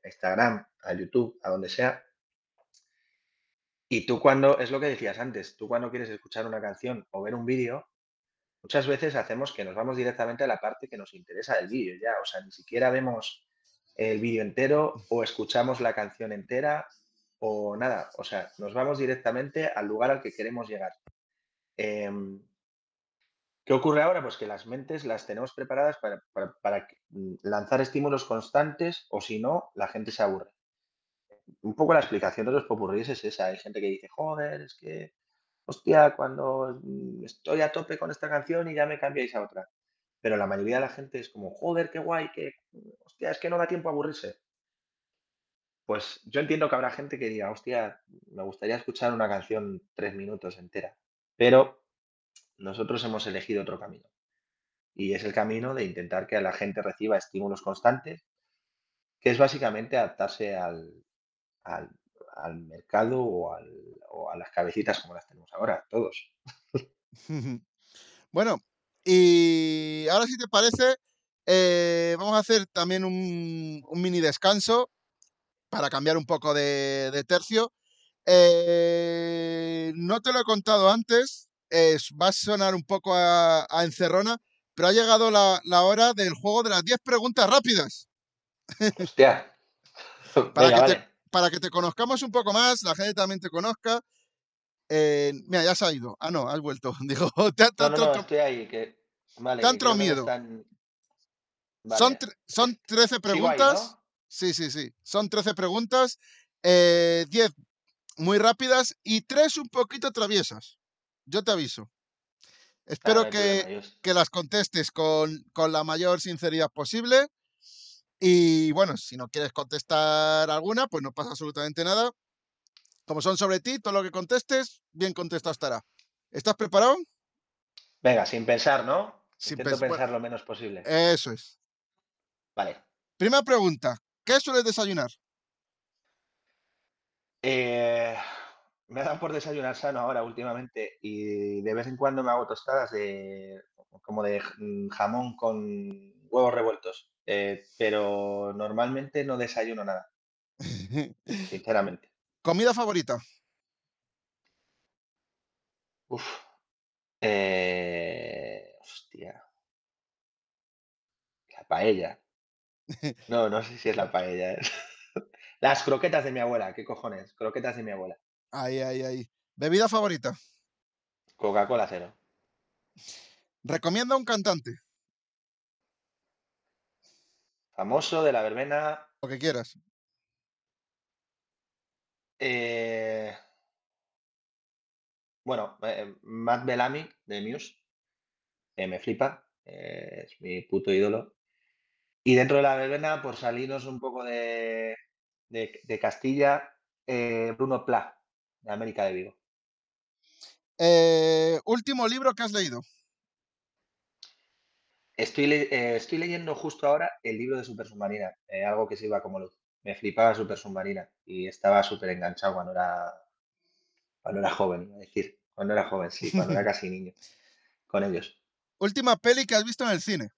Instagram, a YouTube, a donde sea, y tú cuando, es lo que decías antes, tú cuando quieres escuchar una canción o ver un vídeo, muchas veces hacemos que nos vamos directamente a la parte que nos interesa del vídeo ya, o sea, ni siquiera vemos el vídeo entero o escuchamos la canción entera o nada, o sea, nos vamos directamente al lugar al que queremos llegar. Em, ¿Qué ocurre ahora? Pues que las mentes las tenemos preparadas para, para- para que- mm, lanzar estímulos constantes o si no, la gente se aburre. Un poco la explicación de los popurrís es esa. Hay gente que dice, joder, es que, hostia, cuando mm, estoy a tope con esta canción y ya me cambiáis a otra. Pero la mayoría de la gente es como, joder, qué guay, que, hostia, es que no da tiempo a aburrirse. Pues yo entiendo que habrá gente que diga, hostia, me gustaría escuchar una canción tres minutos entera. Pero nosotros hemos elegido otro camino. Y es el camino de intentar que la gente reciba estímulos constantes, que es básicamente adaptarse al, al, al mercado o, al- o a las cabecitas como las tenemos ahora, todos. Bueno, y ahora si te parece, eh, vamos a hacer también un, un mini descanso para cambiar un poco de, de tercio. Eh, no te lo he contado antes, es- va a sonar un poco a, a encerrona, pero ha llegado la, la hora del juego de las 10 preguntas rápidas. Hostia. Para Venga, que, te. Para que te conozcamos un poco más, la gente también te conozca. Eh, mira, ya se ha ido. Ah, no, has vuelto. Digo, te, ha- No, no, no, estoy ahí. Que, vale, ha que miedo. están. Son, Vale. tre- son 13 Sigo ahí, preguntas. ¿no? Sí, sí, sí. Son 13 preguntas. eh, 10 muy rápidas y 3 un poquito traviesas. Yo te aviso. Claro, Espero hay que, que las contestes con, con la mayor sinceridad posible. Y bueno, si no quieres contestar alguna, pues no pasa absolutamente nada. Como son sobre ti, todo lo que contestes, bien contestado estará. ¿Estás preparado? venga, sin pensar, ¿no? Sin Intento pens- pensar lo menos posible. eso es. Vale. Primera pregunta. ¿Qué sueles desayunar? Eh, me dado por desayunar sano ahora últimamente y de vez en cuando me hago tostadas de como de jamón con huevos revueltos. Eh, pero normalmente no desayuno nada, sinceramente. ¿Comida favorita? Uf. Eh, hostia. La paella. No, no sé si es la paella. ¿eh? Las croquetas de mi abuela, ¿qué cojones? Croquetas de mi abuela. Ahí, ahí, ahí. ¿Bebida favorita? Coca-Cola cero. Recomienda un cantante, Famoso de la verbena. lo que quieras. eh, bueno, eh, Matt Bellamy de Muse. eh, me flipa. es mi puto ídolo. Y dentro de la verbena, por salirnos un poco de, de, de Castilla, Bruno Pla, de América de Vigo. Último libro que has leído. Estoy, le- eh, estoy leyendo justo ahora el libro de Super Submarina, eh, algo que se iba como luz. Me flipaba Super Submarina y estaba súper enganchado cuando era, cuando era joven, a decir. Cuando era joven, sí, cuando era casi niño, con ellos. Última peli que has visto en el cine.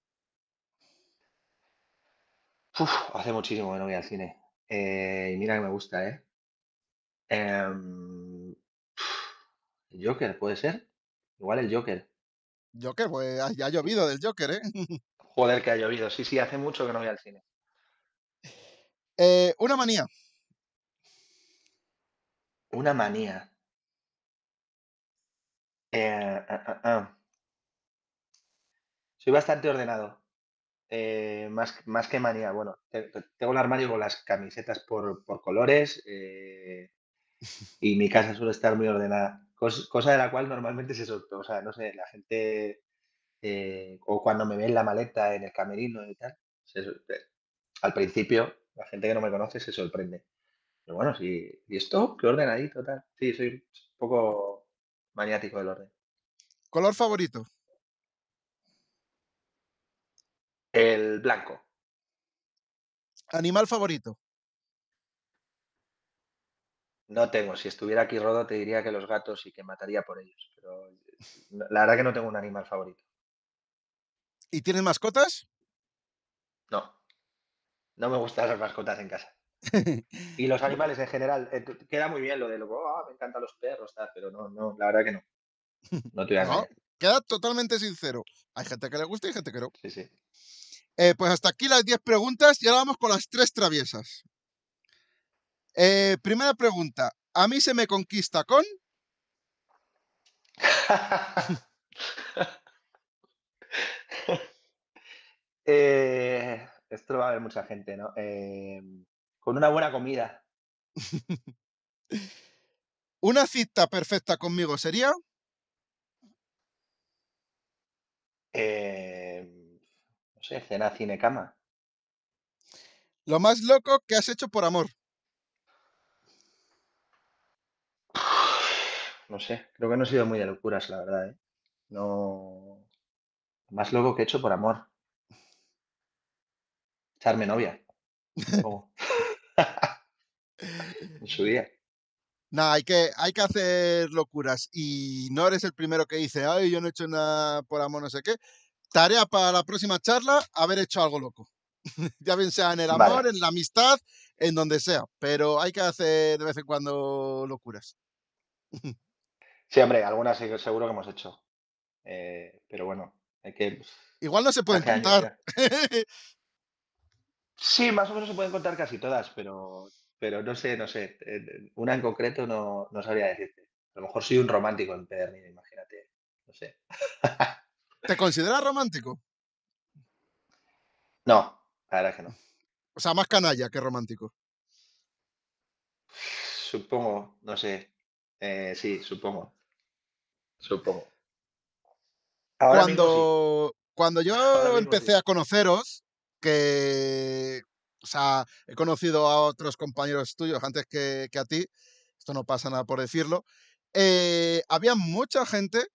Uf, hace muchísimo que no voy al cine. Eh, y mira que me gusta, ¿eh? El Joker, ¿puede ser? Igual el Joker. Joker, pues ya ha llovido del Joker, ¿eh? Joder, que ha llovido. Sí, sí, hace mucho que no voy al cine. Eh, una manía. Una manía. Eh, ah, ah, ah. Soy bastante ordenado. Eh, más, más que manía. Bueno, te- te- tengo el armario con las camisetas por, por colores eh, y mi casa suele estar muy ordenada. Cos- cosa de la cual normalmente se sorprende. O sea, no sé, la gente, eh, o cuando me ven la maleta en el camerino y tal, se eh, al principio la gente que no me conoce se sorprende. Pero bueno, sí, ¿y esto? ¿Qué orden ahí? Total. Sí, soy un poco maniático del orden. Color favorito. El blanco. Animal favorito. No tengo. Si estuviera aquí Rodo te diría que los gatos y que mataría por ellos. Pero la verdad que no tengo un animal favorito. ¿Y tienes mascotas? No. No me gustan las mascotas en casa. Y los animales en general. eh, queda muy bien lo de lo "Ah, me encantan los perros, tal", pero no, no, la verdad que no. No te voy a No, queda totalmente sincero. Hay gente que le gusta y gente que no. Sí, sí. Eh, pues hasta aquí las 10 preguntas y ahora vamos con las tres traviesas. Eh, primera pregunta. ¿A mí se me conquista con? Eh, esto lo va a ver mucha gente, ¿no? Eh, con una buena comida. ¿Una cita perfecta conmigo sería? Eh, no sé, cena, cine, cama. Lo más loco que has hecho por amor. No sé, creo que no he sido muy de locuras, la verdad, ¿eh? No. Más loco que he hecho por amor. Echarme novia. en su día. Nada, hay que, hay que hacer locuras. Y no eres el primero que dice, ay, yo no he hecho nada por amor, no sé qué. Tarea para la próxima charla, haber hecho algo loco. ya bien sea en el amor, Vale. en la amistad, en donde sea. Pero hay que hacer de vez en cuando locuras. Sí, hombre, algunas seguro que hemos hecho. Eh, pero bueno, hay que. Igual no se pueden contar. Sí, más o menos se pueden contar casi todas, pero, pero no sé, no sé. eh, Una en concreto no, no sabría decirte. A lo mejor soy un romántico empedernido, imagínate. No sé. ¿Te consideras romántico? No, la verdad es que no. O sea, más canalla que romántico. Supongo, no sé. Eh, sí, supongo. Supongo. Ahora mismo sí. Cuando, cuando yo Ahora empecé sí. a conoceros, que, o sea, he conocido a otros compañeros tuyos antes que, que a ti, esto no pasa nada por decirlo, eh, había mucha gente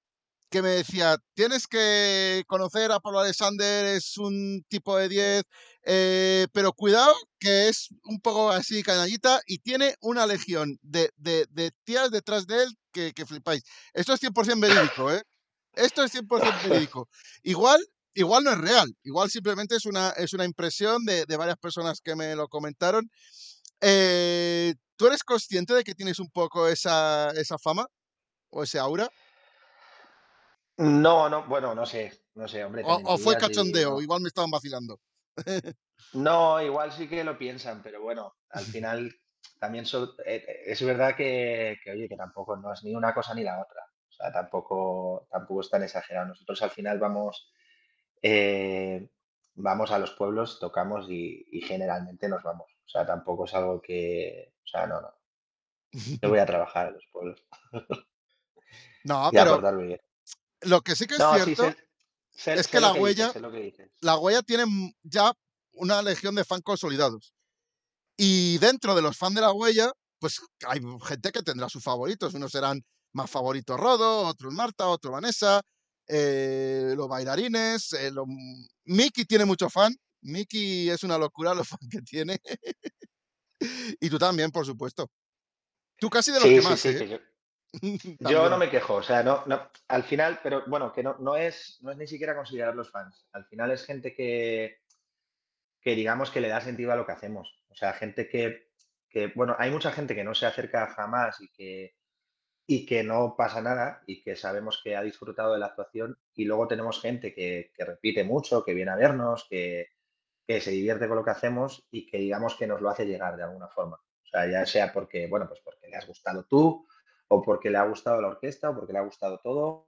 que me decía, tienes que conocer a Pablo Alexander, es un tipo de 10, eh, pero cuidado que es un poco así canallita y tiene una legión de, de- de tías detrás de él que, que flipáis. Esto es 100% verídico, ¿eh? Esto es 100% verídico. Igual, igual no es real, igual simplemente es una, es una impresión de, de varias personas que me lo comentaron. Eh, ¿Tú eres consciente de que tienes un poco esa, esa fama o ese aura? No, no, bueno, no sé, no sé, hombre, ¿O, o fue si cachondeo? Igual me estaban vacilando. No, igual sí que lo piensan, pero bueno, al final también so- eh, eh, es verdad que, que, oye, que tampoco no es ni una cosa ni la otra. O sea, tampoco, tampoco es tan exagerado. Nosotros al final vamos, eh, vamos a los pueblos, tocamos y, y generalmente nos vamos. O sea, tampoco es algo que, o sea, no, no. Yo voy a trabajar a los pueblos No, y pero lo que sí que es No, cierto sé- es sé que la que huella, que la huella tiene ya una legión de fans consolidados. Y dentro de los fans de la huella, pues hay gente que tendrá sus favoritos. Unos serán más favoritos Rodo, otros Marta, otros Vanessa, eh, los bailarines. Eh, lo- Mickey tiene mucho fan. Mickey es una locura los fans que tiene. y tú también, por supuesto. Tú casi de los Sí, que sí, más, sí, ¿eh? que yo, yo no me quejo, o sea, no, no, al final, pero bueno, que no, no es, no es ni siquiera considerar los fans. Al final es gente que, que digamos que le da sentido a lo que hacemos. O sea, gente que, que, bueno, hay mucha gente que no se acerca jamás y que, y que no pasa nada y que sabemos que ha disfrutado de la actuación y luego tenemos gente que, que repite mucho, que viene a vernos, que, que se divierte con lo que hacemos y que digamos que nos lo hace llegar de alguna forma. O sea, ya sea porque, bueno, pues porque le has gustado tú o porque le ha gustado la orquesta o porque le ha gustado todo.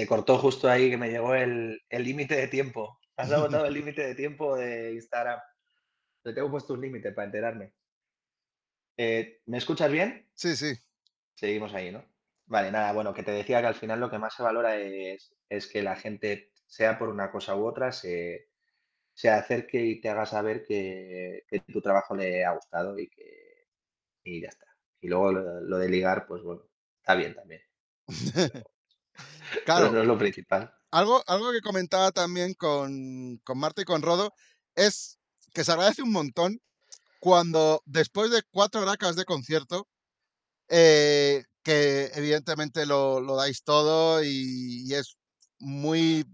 Se cortó justo ahí que me llegó el límite de tiempo. Has agotado el límite de tiempo de Instagram. Le tengo puesto un límite para enterarme. Eh, ¿me escuchas bien? Sí, sí. Seguimos ahí, ¿no? Vale, nada, bueno, que te decía que al final lo que más se valora es, es que la gente, sea por una cosa u otra, se, se acerque y te haga saber que, que tu trabajo le ha gustado y que y ya está. Y luego lo, lo de ligar, pues bueno, está bien también, pero Claro, no es lo principal. algo, algo que comentaba también con, con Marta y con Rodo es que se agradece un montón cuando después de cuatro horacas de concierto, eh, que evidentemente lo, lo dais todo y, y es muy,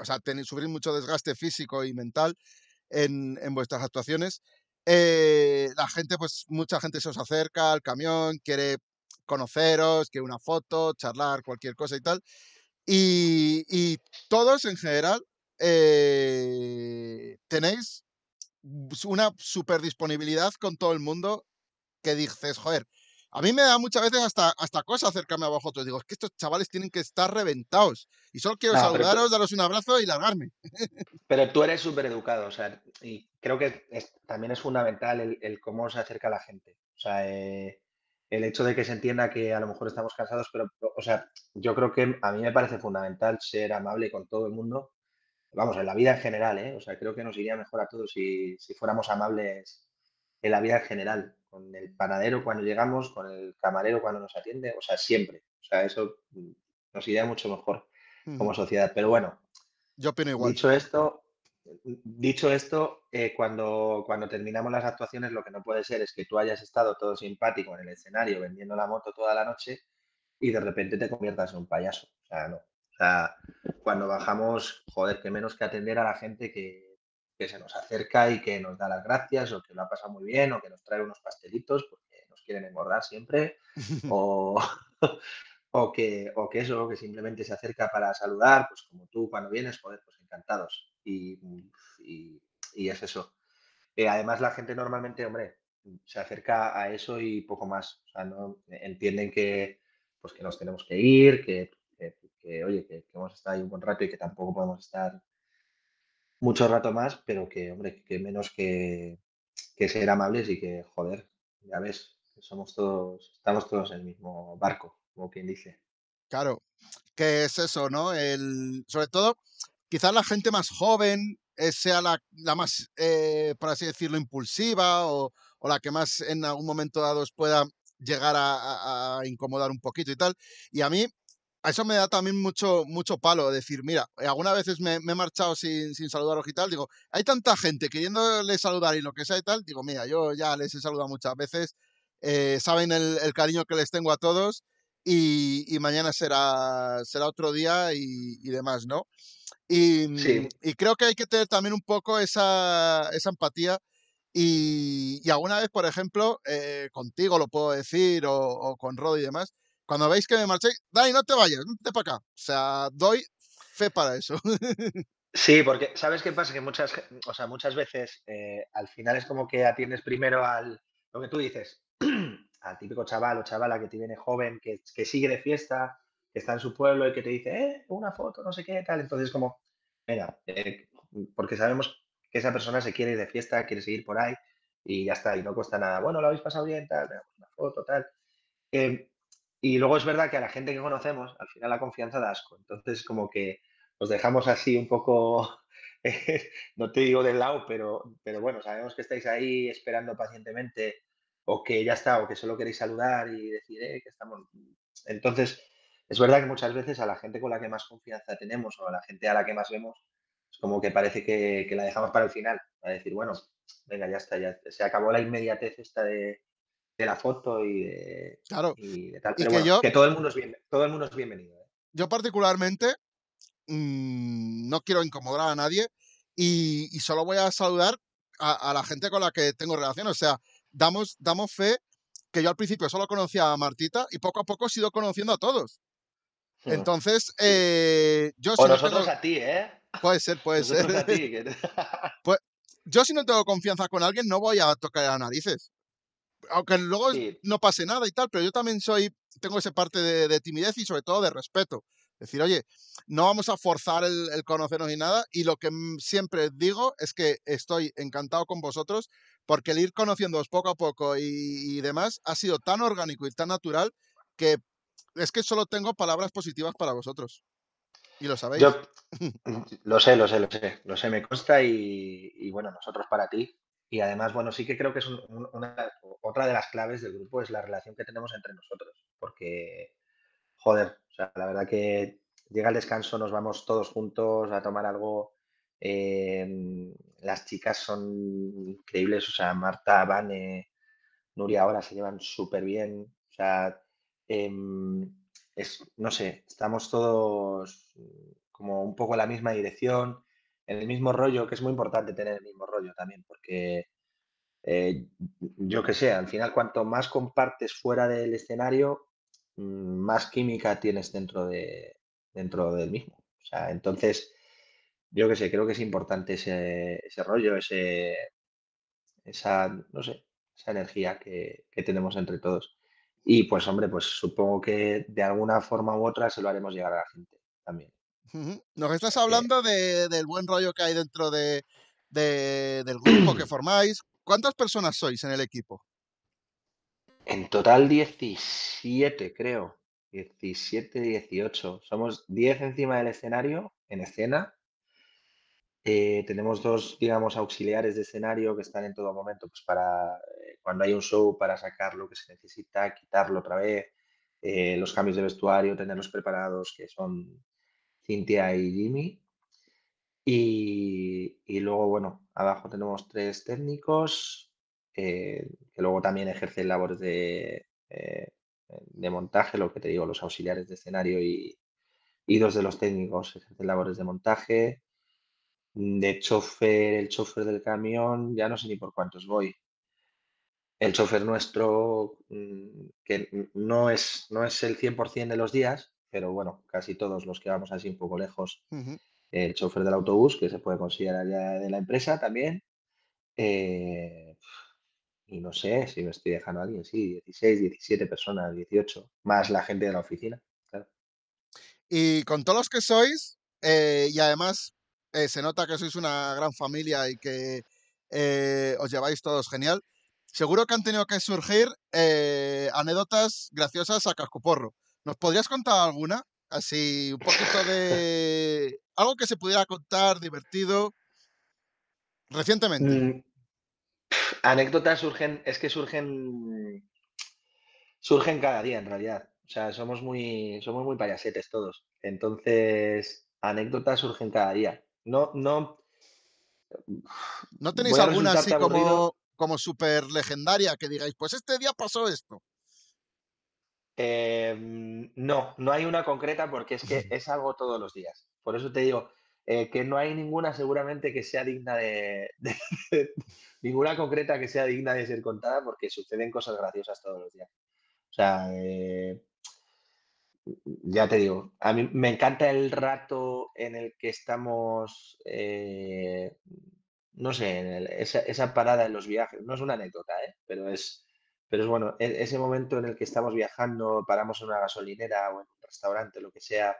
o sea, tenéis, sufrir mucho desgaste físico y mental en, en vuestras actuaciones. eh, la gente, pues mucha gente se os acerca al camión, quiere conoceros, quiere una foto, charlar, cualquier cosa y tal. Y, y todos en general eh, tenéis una super disponibilidad con todo el mundo que dices, joder, a mí me da muchas veces hasta, hasta cosa acercarme a vosotros. Digo, es que estos chavales tienen que estar reventados. Y solo quiero No, tú- saludaros, daros un abrazo y largarme. pero tú eres súper educado, o sea, y creo que es- también es fundamental el, el cómo se acerca la gente. O sea, eh, el hecho de que se entienda que a lo mejor estamos cansados, pero, o sea, yo creo que a mí me parece fundamental ser amable con todo el mundo vamos, en la vida en general, ¿eh? O sea, creo que nos iría mejor a todos si, si fuéramos amables en la vida en general, con el panadero cuando llegamos, con el camarero cuando nos atiende, o sea, siempre. O sea, eso mm, nos iría mucho mejor como sociedad. Pero bueno, Yo opino igual. dicho esto, dicho esto, eh, cuando, cuando terminamos las actuaciones, lo que no puede ser es que tú hayas estado todo simpático en el escenario vendiendo la moto toda la noche y de repente te conviertas en un payaso. O sea, no. O sea, cuando bajamos, joder, que menos que atender a la gente que, que se nos acerca y que nos da las gracias o que lo ha pasado muy bien o que nos trae unos pastelitos porque nos quieren engordar siempre o, o, que, o que eso, que simplemente se acerca para saludar, pues como tú cuando vienes, joder, pues encantados. Y, y, y es eso. Eh, además, la gente normalmente, hombre, se acerca a eso y poco más. O sea, no entienden que, pues, que nos tenemos que ir, que, que- oye, que, que hemos estado ahí un buen rato y que tampoco podemos estar mucho rato más, pero que, hombre, que menos que, que ser amables y que, joder, ya ves, somos todos, estamos todos en el mismo barco, como quien dice. Claro, que es eso, ¿no? El, sobre todo, quizás la gente más joven eh, sea la, la más, eh, por así decirlo, impulsiva o, o la que más en algún momento dado pueda llegar a, a- a incomodar un poquito y tal. Y a mí, a eso me da también mucho, mucho palo, decir, mira, eh, algunas veces me, me he marchado sin, sin saludaros y tal, digo, hay tanta gente queriéndole saludar y lo que sea y tal, digo, mira, yo ya les he saludado muchas veces, eh, saben el, el cariño que les tengo a todos y, y mañana será, será otro día y, y demás, ¿no? Y, Sí, y creo que hay que tener también un poco esa, esa empatía. Y, y alguna vez, por ejemplo, eh, contigo lo puedo decir, o, o con Rod y demás, cuando veis que me marchéis, Dani, no te vayas, vente para acá. O sea, doy fe para eso. Sí, porque ¿sabes qué pasa? Que muchas, o sea, muchas veces eh, al final es como que atiendes primero al, lo que tú dices, al típico chaval o chavala que te viene joven, que, que sigue de fiesta, está en su pueblo y que te dice, eh, una foto, no sé qué, tal. Entonces, como, venga, eh, porque sabemos que esa persona se quiere ir de fiesta, quiere seguir por ahí y ya está, y no cuesta nada. Bueno, lo habéis pasado bien, tal, una foto, tal. Eh, y luego es verdad que a la gente que conocemos, al final la confianza da asco. Entonces, como que os dejamos así un poco, no te digo del lado, pero, pero bueno, sabemos que estáis ahí esperando pacientemente o que ya está, o que solo queréis saludar y decir que estamos. Entonces, es verdad que muchas veces a la gente con la que más confianza tenemos o a la gente a la que más vemos, es como que parece que, la dejamos para el final, a decir, bueno, venga, ya está, ya se acabó la inmediatez esta de, la foto y de, claro. tal. Pero que, bueno, que todo el mundo es, bien, todo el mundo es bienvenido. ¿eh? Yo particularmente mm, no quiero incomodar a nadie y, solo voy a saludar a, a, la gente con la que tengo relación. O sea, damos, damos fe que yo al principio solo conocía a Martita y poco a poco he ido conociendo a todos. Entonces, eh, yo... O nosotros a ti, ¿eh? Puede ser, puede ser. pues, yo si no tengo confianza con alguien no voy a tocar a narices. Aunque luego no pase nada y tal, pero yo también soy, tengo esa parte de, timidez y sobre todo de respeto. Decir, oye, no vamos a forzar el, conocernos ni nada. Y lo que siempre digo es que estoy encantado con vosotros porque el ir conociéndoos poco a poco y, demás ha sido tan orgánico y tan natural que es que solo tengo palabras positivas para vosotros. Y lo sabéis. Yo lo sé, lo sé, lo sé, lo sé, me consta y, bueno, nosotros para ti. Y además, bueno, sí que creo que es una, otra de las claves del grupo es la relación que tenemos entre nosotros. Porque, joder, o sea, la verdad que llega el descanso, nos vamos todos juntos a tomar algo. Em, las chicas son increíbles, o sea, Marta, Vane, Nuria ahora se llevan súper bien. O sea, em, es, no sé, estamos todos como un poco en la misma dirección, en el mismo rollo, que es muy importante tener el mismo rollo también, porque eh, yo que sé, al final cuanto más compartes fuera del escenario, mm, más química tienes dentro, de, dentro del mismo. O sea, entonces, yo que sé, creo que es importante ese, ese rollo, ese, esa, no sé, esa energía que, tenemos entre todos. Y pues, hombre, pues supongo que de alguna forma u otra se lo haremos llegar a la gente también. Nos estás hablando del buen rollo que hay dentro de, del grupo que formáis. ¿Cuántas personas sois en el equipo? En total 17, creo. 17, 18. Somos 10 encima del escenario, en escena, eh, tenemos dos, digamos, auxiliares de escenario que están en todo momento, pues para eh, cuando hay un show, para sacar lo que se necesita, quitarlo otra vez, eh, los cambios de vestuario, tenerlos preparados, que son Cintia y Jimmy. Y, y luego, bueno, abajo tenemos tres técnicos que luego también ejercen labores de, de montaje, lo que te digo, los auxiliares de escenario y, y dos de los técnicos ejercen labores de montaje de chofer, el chofer del camión, ya no sé ni por cuántos voy. El chofer nuestro, mm, que no es, no es el 100% de los días, pero bueno, casi todos los que vamos así un poco lejos. El chofer del autobús, que se puede considerar ya de la empresa también. Eh, y no sé si me estoy dejando a alguien, sí, 16, 17 personas, 18, más la gente de la oficina. Y con todos los que sois, eh, y además eh, se nota que sois una gran familia y que eh, os lleváis todos genial. Seguro que han tenido que surgir eh, anécdotas graciosas a cascoporro. ¿Nos podrías contar alguna? Así, un poquito de... algo que se pudiera contar divertido recientemente. Mm, anécdotas surgen, es que surgen, surgen cada día en realidad. O sea, somos muy, somos muy payasetes todos. Entonces, anécdotas surgen cada día. No, no. ¿No tenéis alguna así como, como súper legendaria que digáis, pues este día pasó esto? Em, no, no hay una concreta porque es que es algo todos los días. Por eso te digo eh, que no hay ninguna seguramente que sea digna de, ninguna concreta que sea digna de ser contada porque suceden cosas graciosas todos los días. O sea, eh, ya te digo, a mí me encanta el rato en el que estamos, eh, no sé, esa, parada en los viajes. No es una anécdota, ¿eh? pero es, pero es bueno, e- ese momento en el que estamos viajando, paramos en una gasolinera o en un restaurante, lo que sea,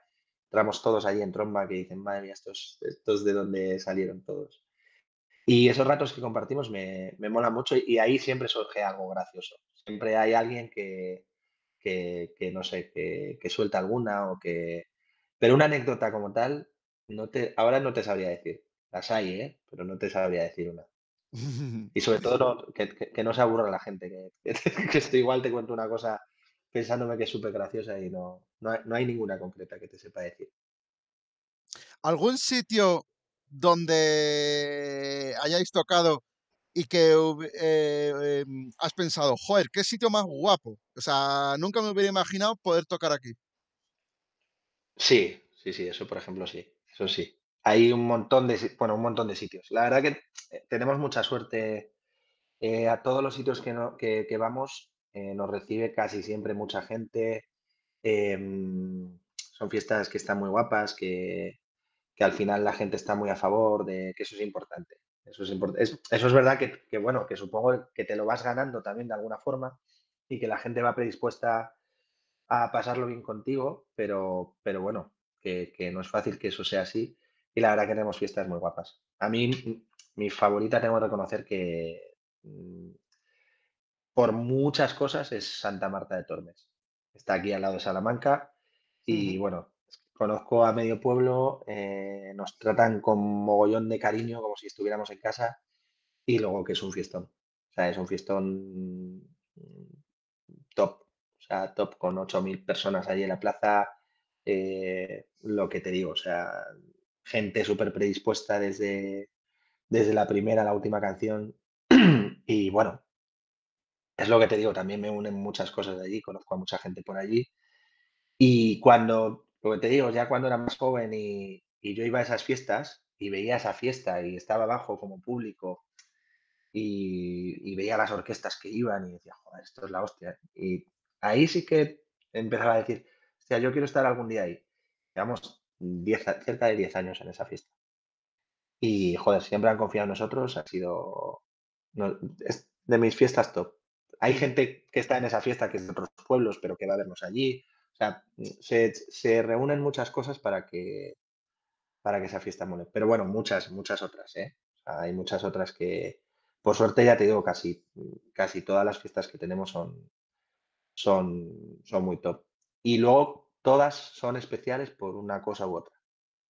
entramos todos allí en tromba que dicen, madre mía, estos, estos de dónde salieron todos. Y esos ratos que compartimos me, me mola mucho y ahí siempre surge algo gracioso. Siempre hay alguien que, que, que no sé, que, que suelta alguna o que... Pero una anécdota como tal, no te, ahora no te sabría decir. Las hay, ¿eh? Pero no te sabría decir una. Y sobre todo no- que, que- no se aburra la gente, que, que, que esto igual te cuento una cosa pensándome que es súper graciosa y no, no hay, no hay ninguna concreta que te sepa decir. ¿Algún sitio donde hayáis tocado y que eh, em, has pensado, joder, qué sitio más guapo? O sea, nunca me hubiera imaginado poder tocar aquí. Sí, sí, sí, eso por ejemplo sí, eso sí. Hay un montón de, bueno, un montón de sitios. La verdad que eh, tenemos mucha suerte. eh, a todos los sitios que, no- que, vamos nos recibe casi siempre mucha gente. em, son fiestas que están muy guapas, que, que al final la gente está muy a favor de que eso es importante. Eso es, import- es- eso es verdad que, que, bueno, que supongo que te lo vas ganando también de alguna forma y que la gente va predispuesta a pasarlo bien contigo, pero, pero bueno, que, que no es fácil que eso sea así. Y la verdad que tenemos fiestas muy guapas. A mí, m- mi favorita tengo que reconocer que mm, por muchas cosas es Santa Marta de Tormes. Está aquí al lado de Salamanca y bueno, conozco a medio pueblo, eh, nos tratan con mogollón de cariño, como si estuviéramos en casa, y luego que es un fiestón. O sea, es un fiestón mm, top, o sea, top con 8.000 personas allí en la plaza, eh, lo que te digo, o sea, gente súper predispuesta desde, desde la primera a la última canción. Y bueno, es lo que te digo, también me unen muchas cosas de allí, conozco a mucha gente por allí. Y cuando, lo que te digo, ya cuando era más joven y, yo iba a esas fiestas y veía esa fiesta y estaba abajo como público y, veía las orquestas que iban y decía, joder, esto es la hostia. Y ahí sí que empezaba a decir, hostia, yo quiero estar algún día ahí. Llevamos 10 a- cerca de 10 años en esa fiesta. Y joder, siempre han confiado en nosotros, ha sido de mis fiestas top. Hay gente que está en esa fiesta que es de otros pueblos, pero que va a vernos allí. O sea, se, se reúnen muchas cosas para que, para que esa fiesta mole. Pero bueno, muchas, muchas otras, ¿eh? O sea, hay muchas otras que, por suerte, ya te digo, casi, casi todas las fiestas que tenemos son, son, son muy top. Y luego todas son especiales por una cosa u otra.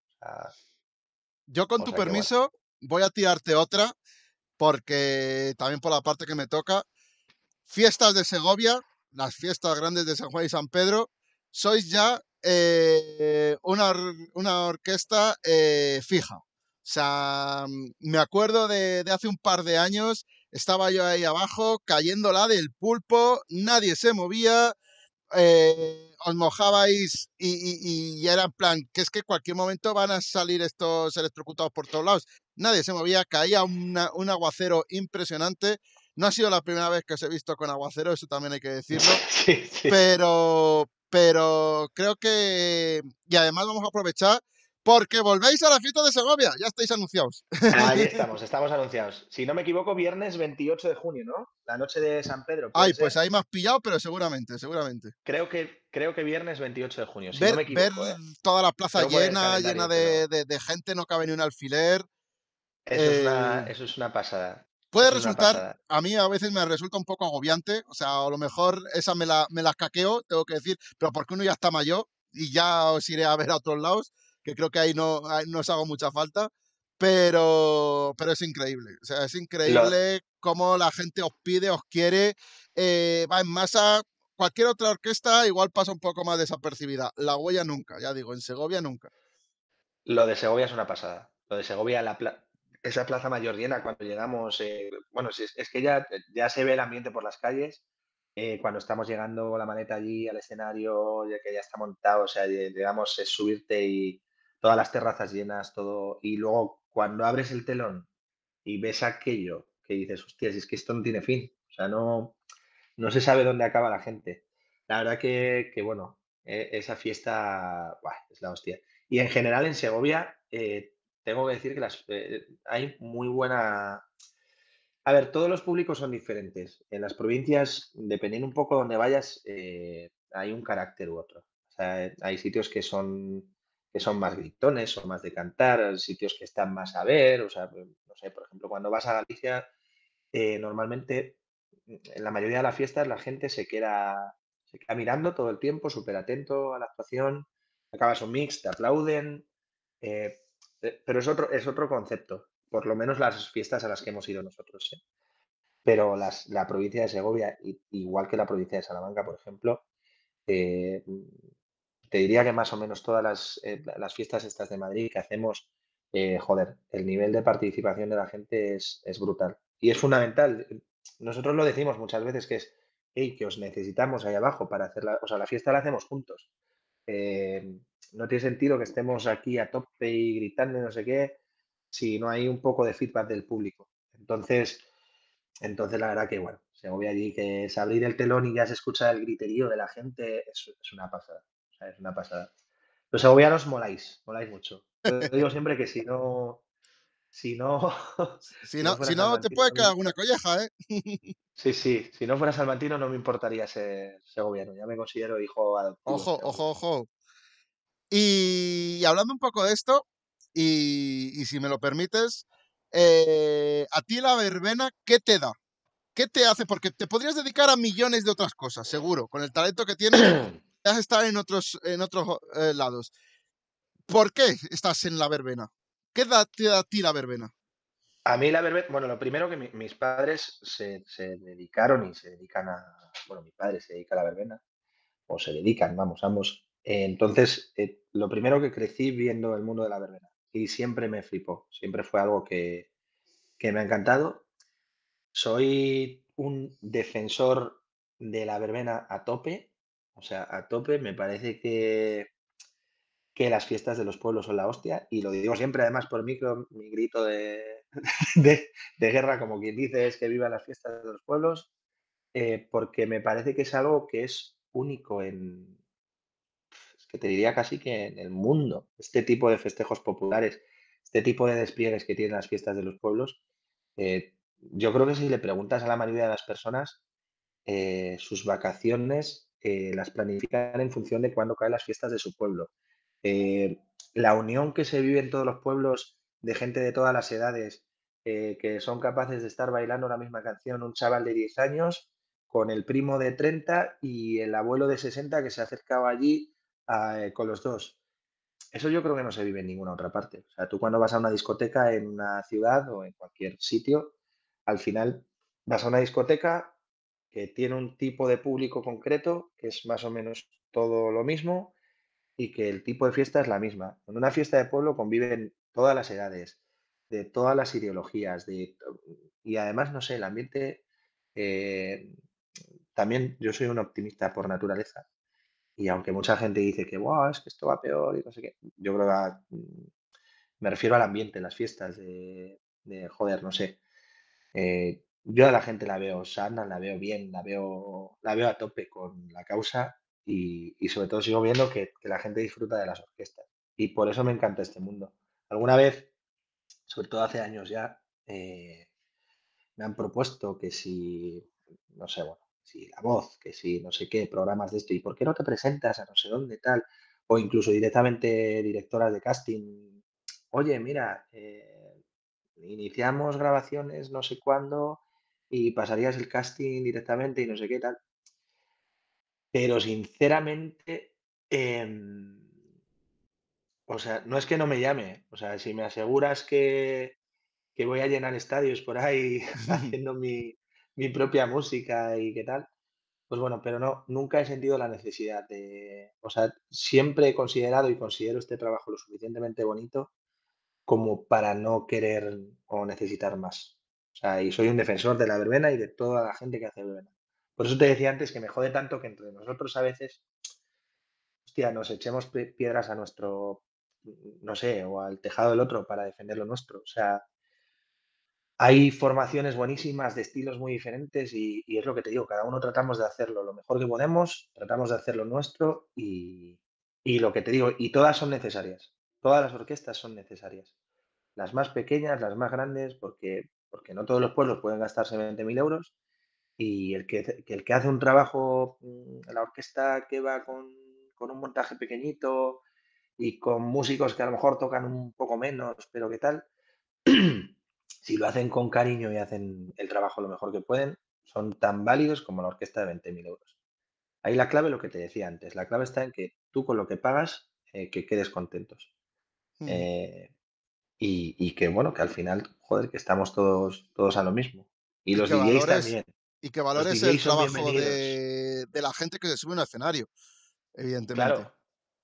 O sea, Yo, con tu bueno. permiso, voy a tirarte otra, porque también por la parte que me toca, fiestas de Segovia, las fiestas grandes de San Juan y San Pedro, sois ya eh, una, or- una orquesta eh, fija. O sea, me acuerdo de, de hace un par de años, estaba yo ahí abajo, cayéndola del pulpo, nadie se movía, eh, os mojabais y, y- y era en plan, que es que cualquier momento van a salir estos electrocutados por todos lados. Nadie se movía, caía una- un aguacero impresionante. No ha sido la primera vez que os he visto con aguacero, eso también hay que decirlo, Sí, sí. pero, pero creo que... Y además vamos a aprovechar porque volvéis a la fiesta de Segovia, ya estáis anunciados. Ahí estamos, estamos anunciados. Si no me equivoco, viernes 28 de junio, ¿no? La noche de San Pedro, ¿puede Ay, pues ahí me has pillado, pero seguramente, seguramente. Creo que, creo que viernes 28 de junio, si no Ver, me ver equivoco, ¿eh? toda la plaza llena, llena calendario, pero de, de- gente, no cabe ni un alfiler. eso es una, eh, eso es una pasada. Puede es resultar, a mí a veces me resulta un poco agobiante, o sea, a lo mejor esa me la, me la caqueo, tengo que decir, pero porque uno ya está mayor y ya os iré a ver a otros lados, que creo que ahí no, ahí no os hago mucha falta, pero, pero es increíble, o sea, es increíble cómo la gente os pide, os quiere, eh, va en masa. Cualquier otra orquesta igual pasa un poco más desapercibida. La huella nunca, ya digo, en Segovia nunca. lo de Segovia es una pasada. Lo de Segovia, la pla- esa plaza mayor llena cuando llegamos, eh, bueno, es, que ya, ya se ve el ambiente por las calles. eh, cuando estamos llegando la maleta allí al escenario, ya que ya está montado, o sea, lle- llegamos, es subirte y todas las terrazas llenas, todo. Y luego cuando abres el telón y ves aquello que dices, hostia, si es que esto no tiene fin. O sea, no, no se sabe dónde acaba la gente. La verdad que, que, bueno, eh, esa fiesta es la hostia. Y en general en Segovia, eh, tengo que decir que las, eh, hay muy buena, A ver, todos los públicos son diferentes. En las provincias, dependiendo un poco donde vayas, eh, hay un carácter u otro. Eh, hay sitios que son, que son más gritones o más de cantar, sitios que están más a ver. O sea, pues, no sé, por ejemplo, cuando vas a Galicia, normalmente en la mayoría de las fiestas la gente se queda, se queda mirando todo el tiempo, súper atento a la actuación. Acabas un mix, te aplauden. Pero es otro, es otro concepto, por lo menos las fiestas a las que hemos ido nosotros. ¿eh? Pero las, la provincia de Segovia, igual que la provincia de Salamanca, por ejemplo, eh, te diría que más o menos todas las, eh, la- las fiestas estas de Madrid que hacemos, eh, joder, el nivel de participación de la gente es, es brutal. Y es fundamental. Nosotros lo decimos muchas veces que es, hey, que os necesitamos ahí abajo para hacer la, o sea, la fiesta la hacemos juntos. Eh, no tiene sentido que estemos aquí a tope y gritando y no sé qué, si no hay un poco de feedback del público. Entonces, entonces la verdad que, bueno, se voy allí, que es abrir el telón y ya se escucha el griterío de la gente, es, una pasada. Es una pasada. Los segovianos moláis, moláis mucho. Yo digo siempre que si no, si no, Si no, si no, te puede me- alguna colleja, ¿eh? sí, sí, si no fuera salmantino no me importaría ser segoviano. Ya me considero hijo adoptivo Ojo, ojo, ojo. Y hablando un poco de esto, y, y si me lo permites, eh, a ti la verbena, ¿qué te da? ¿Qué te hace? Porque te podrías dedicar a millones de otras cosas, seguro. Con el talento que tienes, vas a estar en otros, en otros eh, lados. ¿Por qué estás en la verbena? ¿Qué da, te da a ti la verbena? A mí la verbena, bueno, lo primero que mi- mis padres se, dedicaron y se dedican a, bueno, mi padre se dedica a la verbena, o se dedican, vamos, ambos. Entonces, eh, lo primero que crecí viendo el mundo de la verbena y siempre me flipó, siempre fue algo que, que me ha encantado. Soy un defensor de la verbena a tope, o sea, a tope, me parece que que las fiestas de los pueblos son la hostia, y lo digo siempre, además, por mi grito de, de, guerra, como quien dice, es que vivan las fiestas de los pueblos, eh, porque me parece que es algo que es único en, es que te diría casi que en el mundo, este tipo de festejos populares, este tipo de despliegues que tienen las fiestas de los pueblos, eh, yo creo que si le preguntas a la mayoría de las personas, eh, sus vacaciones las planifican en función de cuándo caen las fiestas de su pueblo. Eh, la unión que se vive en todos los pueblos de gente de todas las edades eh, que son capaces de estar bailando la misma canción, un chaval de 10 años con el primo de 30 y el abuelo de 60 que se ha acercado allí a, eh, con los dos. Eso yo creo que no se vive en ninguna otra parte. O sea, tú cuando vas a una discoteca en una ciudad o en cualquier sitio, al final vas a una discoteca que tiene un tipo de público concreto, que es más o menos todo lo mismo, y que el tipo de fiesta es la misma. En una fiesta de pueblo conviven todas las edades, de todas las ideologías, de, y además, no sé, el ambiente, eh, también yo soy un optimista por naturaleza, y aunque mucha gente dice que, "Buah, es que esto va peor y no sé qué, yo creo que mm, me refiero al ambiente, las fiestas, de, de, joder, no sé. eh, yo a la gente la veo sana, la veo bien, la veo, la veo a tope con la causa y, sobre todo sigo viendo que, que la gente disfruta de las orquestas. Y por eso me encanta este mundo. Alguna vez, sobre todo hace años ya, eh, me han propuesto que si, no sé, bueno, si La Voz, que si no sé qué, programas de esto, ¿y por qué no te presentas a no sé dónde, tal? O incluso directamente directoras de casting, oye, mira, eh, iniciamos grabaciones no sé cuándo y pasarías el casting directamente y no sé qué tal. Pero sinceramente, em, o sea, no es que no me llame, o sea, si me aseguras que, que voy a llenar estadios por ahí haciendo mi, mi propia música y qué tal, pues bueno, pero no, nunca he sentido la necesidad de, o sea, siempre he considerado y considero este trabajo lo suficientemente bonito como para no querer o necesitar más. O sea, y soy un defensor de la verbena y de toda la gente que hace verbena. Por eso te decía antes que me jode tanto que entre nosotros a veces, nos echemos piedras a nuestro, no sé, o al tejado del otro para defender lo nuestro. O sea, hay formaciones buenísimas de estilos muy diferentes y, es lo que te digo, cada uno tratamos de hacerlo lo mejor que podemos, tratamos de hacerlo nuestro y, y lo que te digo, y todas son necesarias, todas las orquestas son necesarias, las más pequeñas, las más grandes, porque porque no todos los pueblos pueden gastarse 20.000 euros y el que, el que hace un trabajo, mm, la orquesta que va con, con un montaje pequeñito y con músicos que a lo mejor tocan un poco menos, pero qué tal, si lo hacen con cariño y hacen el trabajo lo mejor que pueden, son tan válidos como la orquesta de 20.000 euros. Ahí la clave, lo que te decía antes, la clave está en que tú con lo que pagas, eh, que quedes contentos. Eh, y, que bueno, que al final, joder, que estamos todos, todos a lo mismo. Y, los DJs también. Y que valores el trabajo de, la gente que se sube a un escenario, evidentemente. Claro,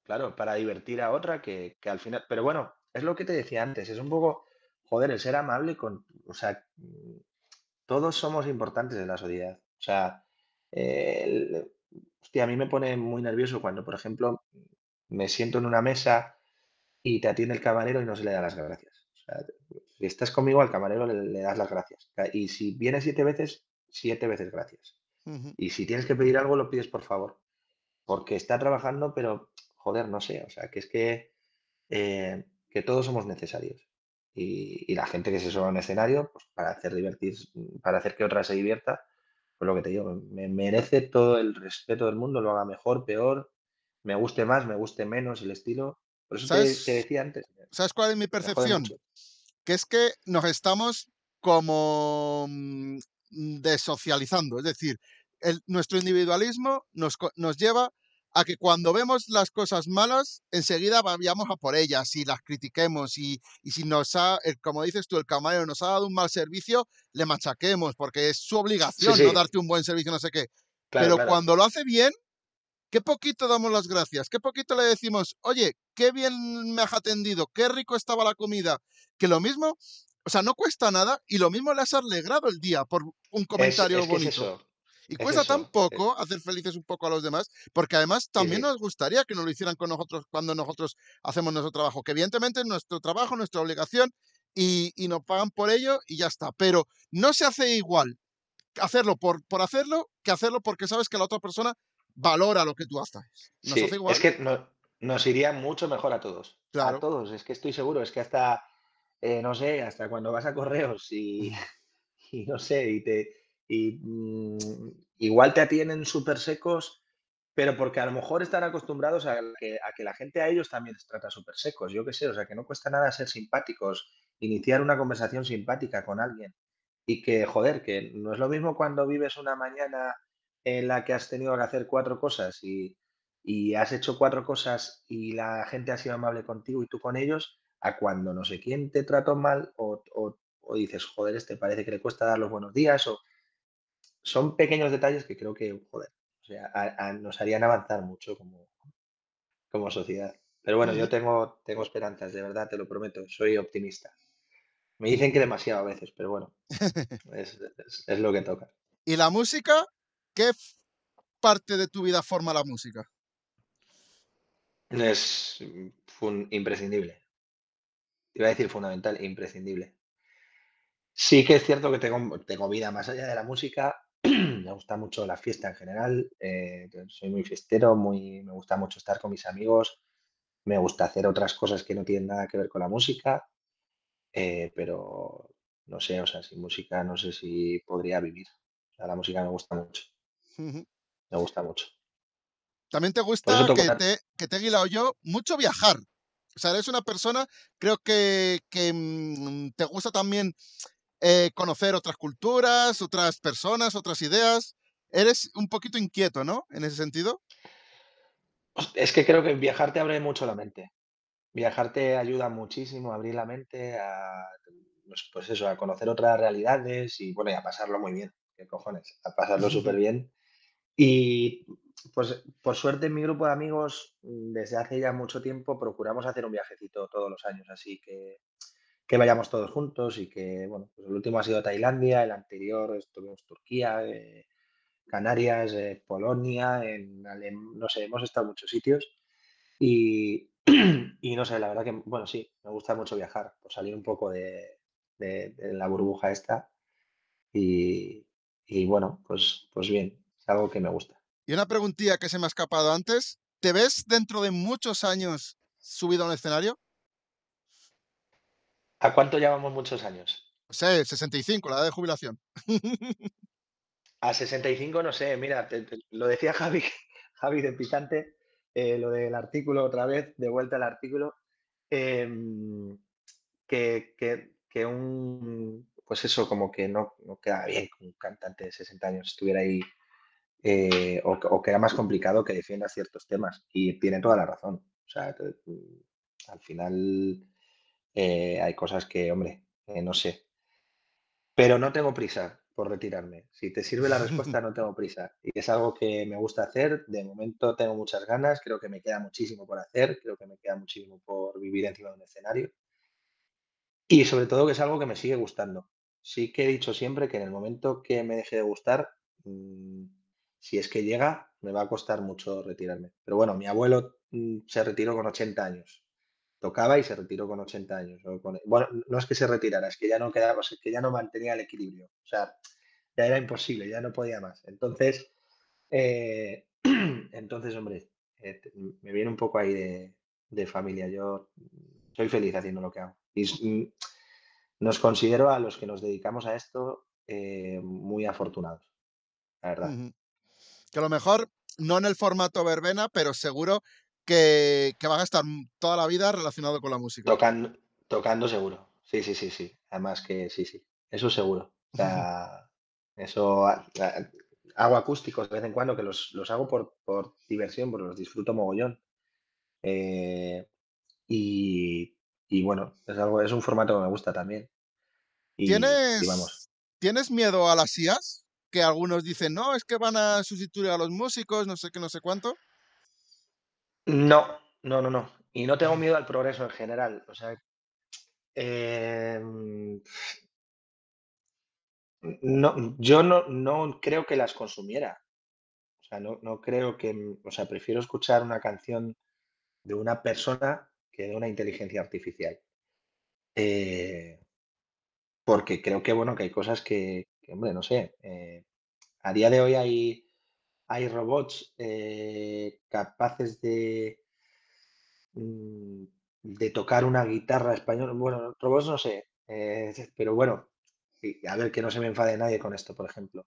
claro, para divertir a otra que, que al final. Pero bueno, es lo que te decía antes, es un poco, joder, el ser amable con. O sea, todos somos importantes en la sociedad. O sea, hostia, a mí me pone muy nervioso cuando, por ejemplo, me siento en una mesa y te atiende el camarero y no se le da las gracias. O sea, si estás conmigo, al camarero le, das las gracias. Y si viene siete veces, siete veces gracias. Y si tienes que pedir algo, lo pides por favor. Porque está trabajando, pero, joder, no sé. O sea, que es que, eh, que todos somos necesarios y, la gente que se sube a un escenario pues, para hacer divertir, para hacer que otra se divierta, pues lo que te digo, me merece todo el respeto del mundo, lo haga mejor, peor, me guste más, me guste menos el estilo. Por eso te, decía antes. ¿Sabes cuál es mi percepción? Que es que nos estamos como mm, desocializando, es decir, el, nuestro individualismo nos, nos lleva a que cuando vemos las cosas malas, enseguida vayamos a por ellas y las critiquemos y, si nos ha, como dices tú, el camarero nos ha dado un mal servicio, le machaquemos porque es su obligación no darte un buen servicio, no sé qué. Pero cuando lo hace bien, qué poquito damos las gracias, qué poquito le decimos, oye, qué bien me has atendido, qué rico estaba la comida, que lo mismo, o sea, no cuesta nada y lo mismo le has alegrado el día por un comentario bonito. Y cuesta tan eh poco hacer felices un poco a los demás, porque además también nos gustaría que nos lo hicieran con nosotros cuando nosotros hacemos nuestro trabajo, que evidentemente es nuestro trabajo, nuestra obligación, y, nos pagan por ello y ya está. Pero no se hace igual hacerlo por, por hacerlo que hacerlo porque sabes que la otra persona valora lo que tú haces. sí, Es que nos iría mucho mejor a todos. A todos, es que estoy seguro, es que hasta, eh, no sé, hasta cuando vas a correos y, y no sé, y te, y mm, igual te atienden súper secos, pero porque a lo mejor están acostumbrados a que, a que la gente a ellos también les trata súper secos. Yo qué sé, o sea, que no cuesta nada ser simpáticos, iniciar una conversación simpática con alguien. Y que, joder, que no es lo mismo cuando vives una mañana en la que has tenido que hacer cuatro cosas y, y has hecho cuatro cosas y la gente ha sido amable contigo y tú con ellos, a cuando no sé quién te trató mal o, o, o dices, joder, este parece que le cuesta dar los buenos días o son pequeños detalles que creo que, joder, o sea, nos harían avanzar mucho como, como sociedad. Pero bueno, yo tengo, tengo esperanzas, de verdad, te lo prometo, soy optimista. Me dicen que demasiado a veces, pero bueno, es, lo que toca. ¿Y la música? ¿Qué parte de tu vida forma la música? Es imprescindible. Iba a decir fundamental, imprescindible. Sí que es cierto que tengo, tengo vida más allá de la música, me gusta mucho la fiesta en general, eh, soy muy fiestero, muy, me gusta mucho estar con mis amigos, me gusta hacer otras cosas que no tienen nada que ver con la música, eh, pero no sé, o sea, sin música no sé si podría vivir. O sea, la música me gusta mucho, me gusta mucho. También te gusta que te, que te he guilado yo mucho viajar. O sea, eres una persona, creo que, que mm, te gusta también eh, conocer otras culturas, otras personas, otras ideas. Eres un poquito inquieto, ¿no? En ese sentido. Es que creo que viajar te abre mucho la mente. Viajar te ayuda muchísimo a abrir la mente, a, pues, pues eso, a conocer otras realidades y bueno, y a pasarlo muy bien. ¿Qué cojones? A pasarlo súper bien. Y pues por suerte en mi grupo de amigos, desde hace ya mucho tiempo, procuramos hacer un viajecito todos los años, así que que vayamos todos juntos y que, bueno, pues el último ha sido Tailandia, el anterior estuvimos Turquía, eh, Canarias, eh, Polonia, en no sé, hemos estado en muchos sitios y, y, no sé, la verdad que, bueno, sí, me gusta mucho viajar, por salir un poco de, la burbuja esta y, y, bueno, pues, pues bien, es algo que me gusta. Y una preguntilla que se me ha escapado antes, ¿te ves dentro de muchos años subido a un escenario? ¿A cuánto llevamos muchos años? No sé, 65, la edad de jubilación. A 65 no sé, mira, lo decía Javi, Javi de Picante, eh, lo del artículo otra vez, de vuelta al artículo, em, que, que, un, pues eso, como que no, no queda bien que un cantante de 60 años estuviera ahí, eh, o, que era más complicado que defienda ciertos temas. Y tiene toda la razón. O sea, al final eh, hay cosas que, hombre, no sé. Pero no tengo prisa por retirarme. Si te sirve la respuesta, no tengo prisa. Y es algo que me gusta hacer. De momento tengo muchas ganas. Creo que me queda muchísimo por hacer. Creo que me queda muchísimo por vivir encima de un escenario. Y sobre todo que es algo que me sigue gustando. Sí que he dicho siempre que en el momento que me deje de gustar, mm, si es que llega, me va a costar mucho retirarme. Pero bueno, mi abuelo mm, se retiró con 80 años tocaba y se retiró con 80 años. bueno, no es que se retirara, es que ya no quedaba, es que ya no mantenía el equilibrio. O sea, ya era imposible, ya no podía más. Entonces, eh, entonces, hombre, eh, me viene un poco ahí de, familia. Yo soy feliz haciendo lo que hago. Y mm, nos considero a los que nos dedicamos a esto eh, muy afortunados, la verdad. Que a lo mejor no en el formato verbena, pero seguro que, van a estar toda la vida relacionado con la música. Tocando, tocando seguro. Sí, sí, sí, sí. Además que sí, sí. Eso seguro. O sea, eso hago acústicos de vez en cuando, que los, hago por, diversión, porque los disfruto mogollón. Eh, y, bueno, es algo, es un formato que me gusta también. ¿Tienes, ¿Tienes miedo a las IAS? Que algunos dicen, no, es que van a sustituir a los músicos, no sé qué, no sé cuánto. No, no, no, no. Y no tengo miedo al progreso en general. O sea, em, no, yo no, no creo que las consumiera. O sea, no, no creo que, o sea, prefiero escuchar una canción de una persona que de una inteligencia artificial. Eh, porque creo que, bueno, que hay cosas que, hombre, no sé, eh, a día de hoy hay hay robots eh, capaces de, mm, de tocar una guitarra española. Bueno, robots no sé, eh, pero bueno, a ver que no se me enfade nadie con esto, por ejemplo.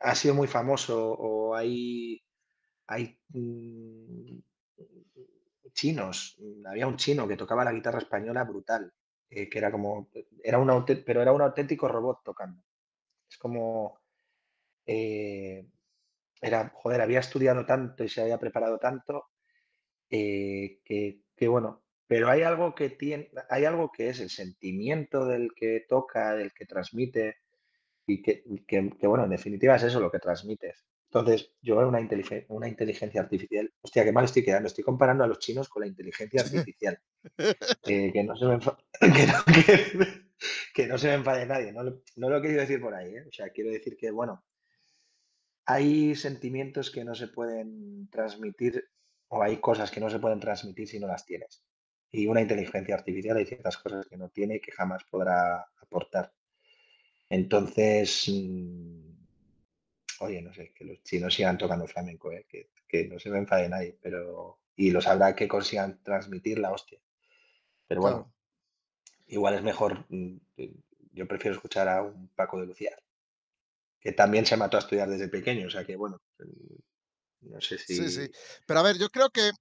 Ha sido muy famoso o hay, hay mm, chinos. Había un chino que tocaba la guitarra española brutal, que era como, era un pero era un auténtico robot tocando. Es como, eh, era, joder, había estudiado tanto y se había preparado tanto eh, que, bueno, pero hay algo que tiene, hay algo que es el sentimiento del que toca, del que transmite y que, bueno, en definitiva es eso lo que transmites. Entonces, yo veo una, una inteligencia artificial, hostia, qué mal estoy quedando, estoy comparando a los chinos con la inteligencia artificial. que, no se me que, no se me enfade nadie, no, no lo he querido decir por ahí, ¿eh? o sea, quiero decir que, bueno, hay sentimientos que no se pueden transmitir o hay cosas que no se pueden transmitir si no las tienes. Y una inteligencia artificial hay ciertas cosas que no tiene y que jamás podrá aportar. Entonces, mm, oye, no sé, que los chinos sigan tocando flamenco, ¿eh? que, no se me enfade nadie, pero. Y lo sabrá que consigan transmitir la hostia. Pero bueno, igual es mejor. Mm, yo prefiero escuchar a un Paco de Lucía que también se mató a estudiar desde pequeño, o sea que bueno, no sé si... Sí, sí, pero a ver, yo creo que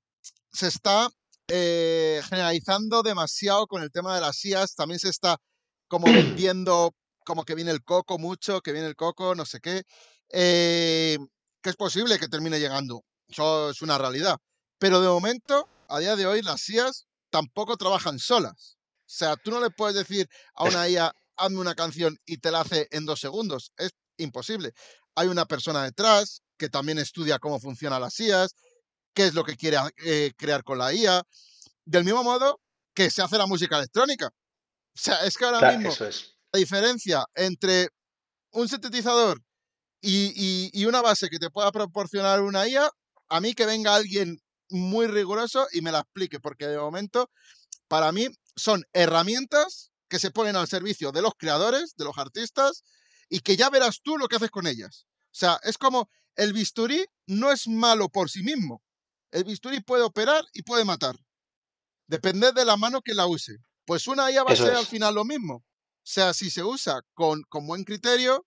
se está eh, generalizando demasiado con el tema de las IAS, también se está como vendiendo como que viene el coco mucho, que viene el coco, no sé qué, eh, que es posible que termine llegando, eso es una realidad, pero de momento, a día de hoy, las IAS tampoco trabajan solas. O sea, tú no le puedes decir a una IA, hazme una canción y te la hace en dos segundos. Es imposible. Hay una persona detrás que también estudia cómo funcionan las IAs, qué es lo que quiere eh, crear con la IA, del mismo modo que se hace la música electrónica. O sea, es que ahora mismo la diferencia entre un sintetizador y, una base que te pueda proporcionar una IA, a mí que venga alguien muy riguroso y me la explique, porque de momento, para mí, son herramientas que se ponen al servicio de los creadores, de los artistas, y que ya verás tú lo que haces con ellas. O sea, es como el bisturí no es malo por sí mismo. El bisturí puede operar y puede matar. Depende de la mano que la use. Pues una IA va a ser al final lo mismo. O sea, si se usa con, con buen criterio,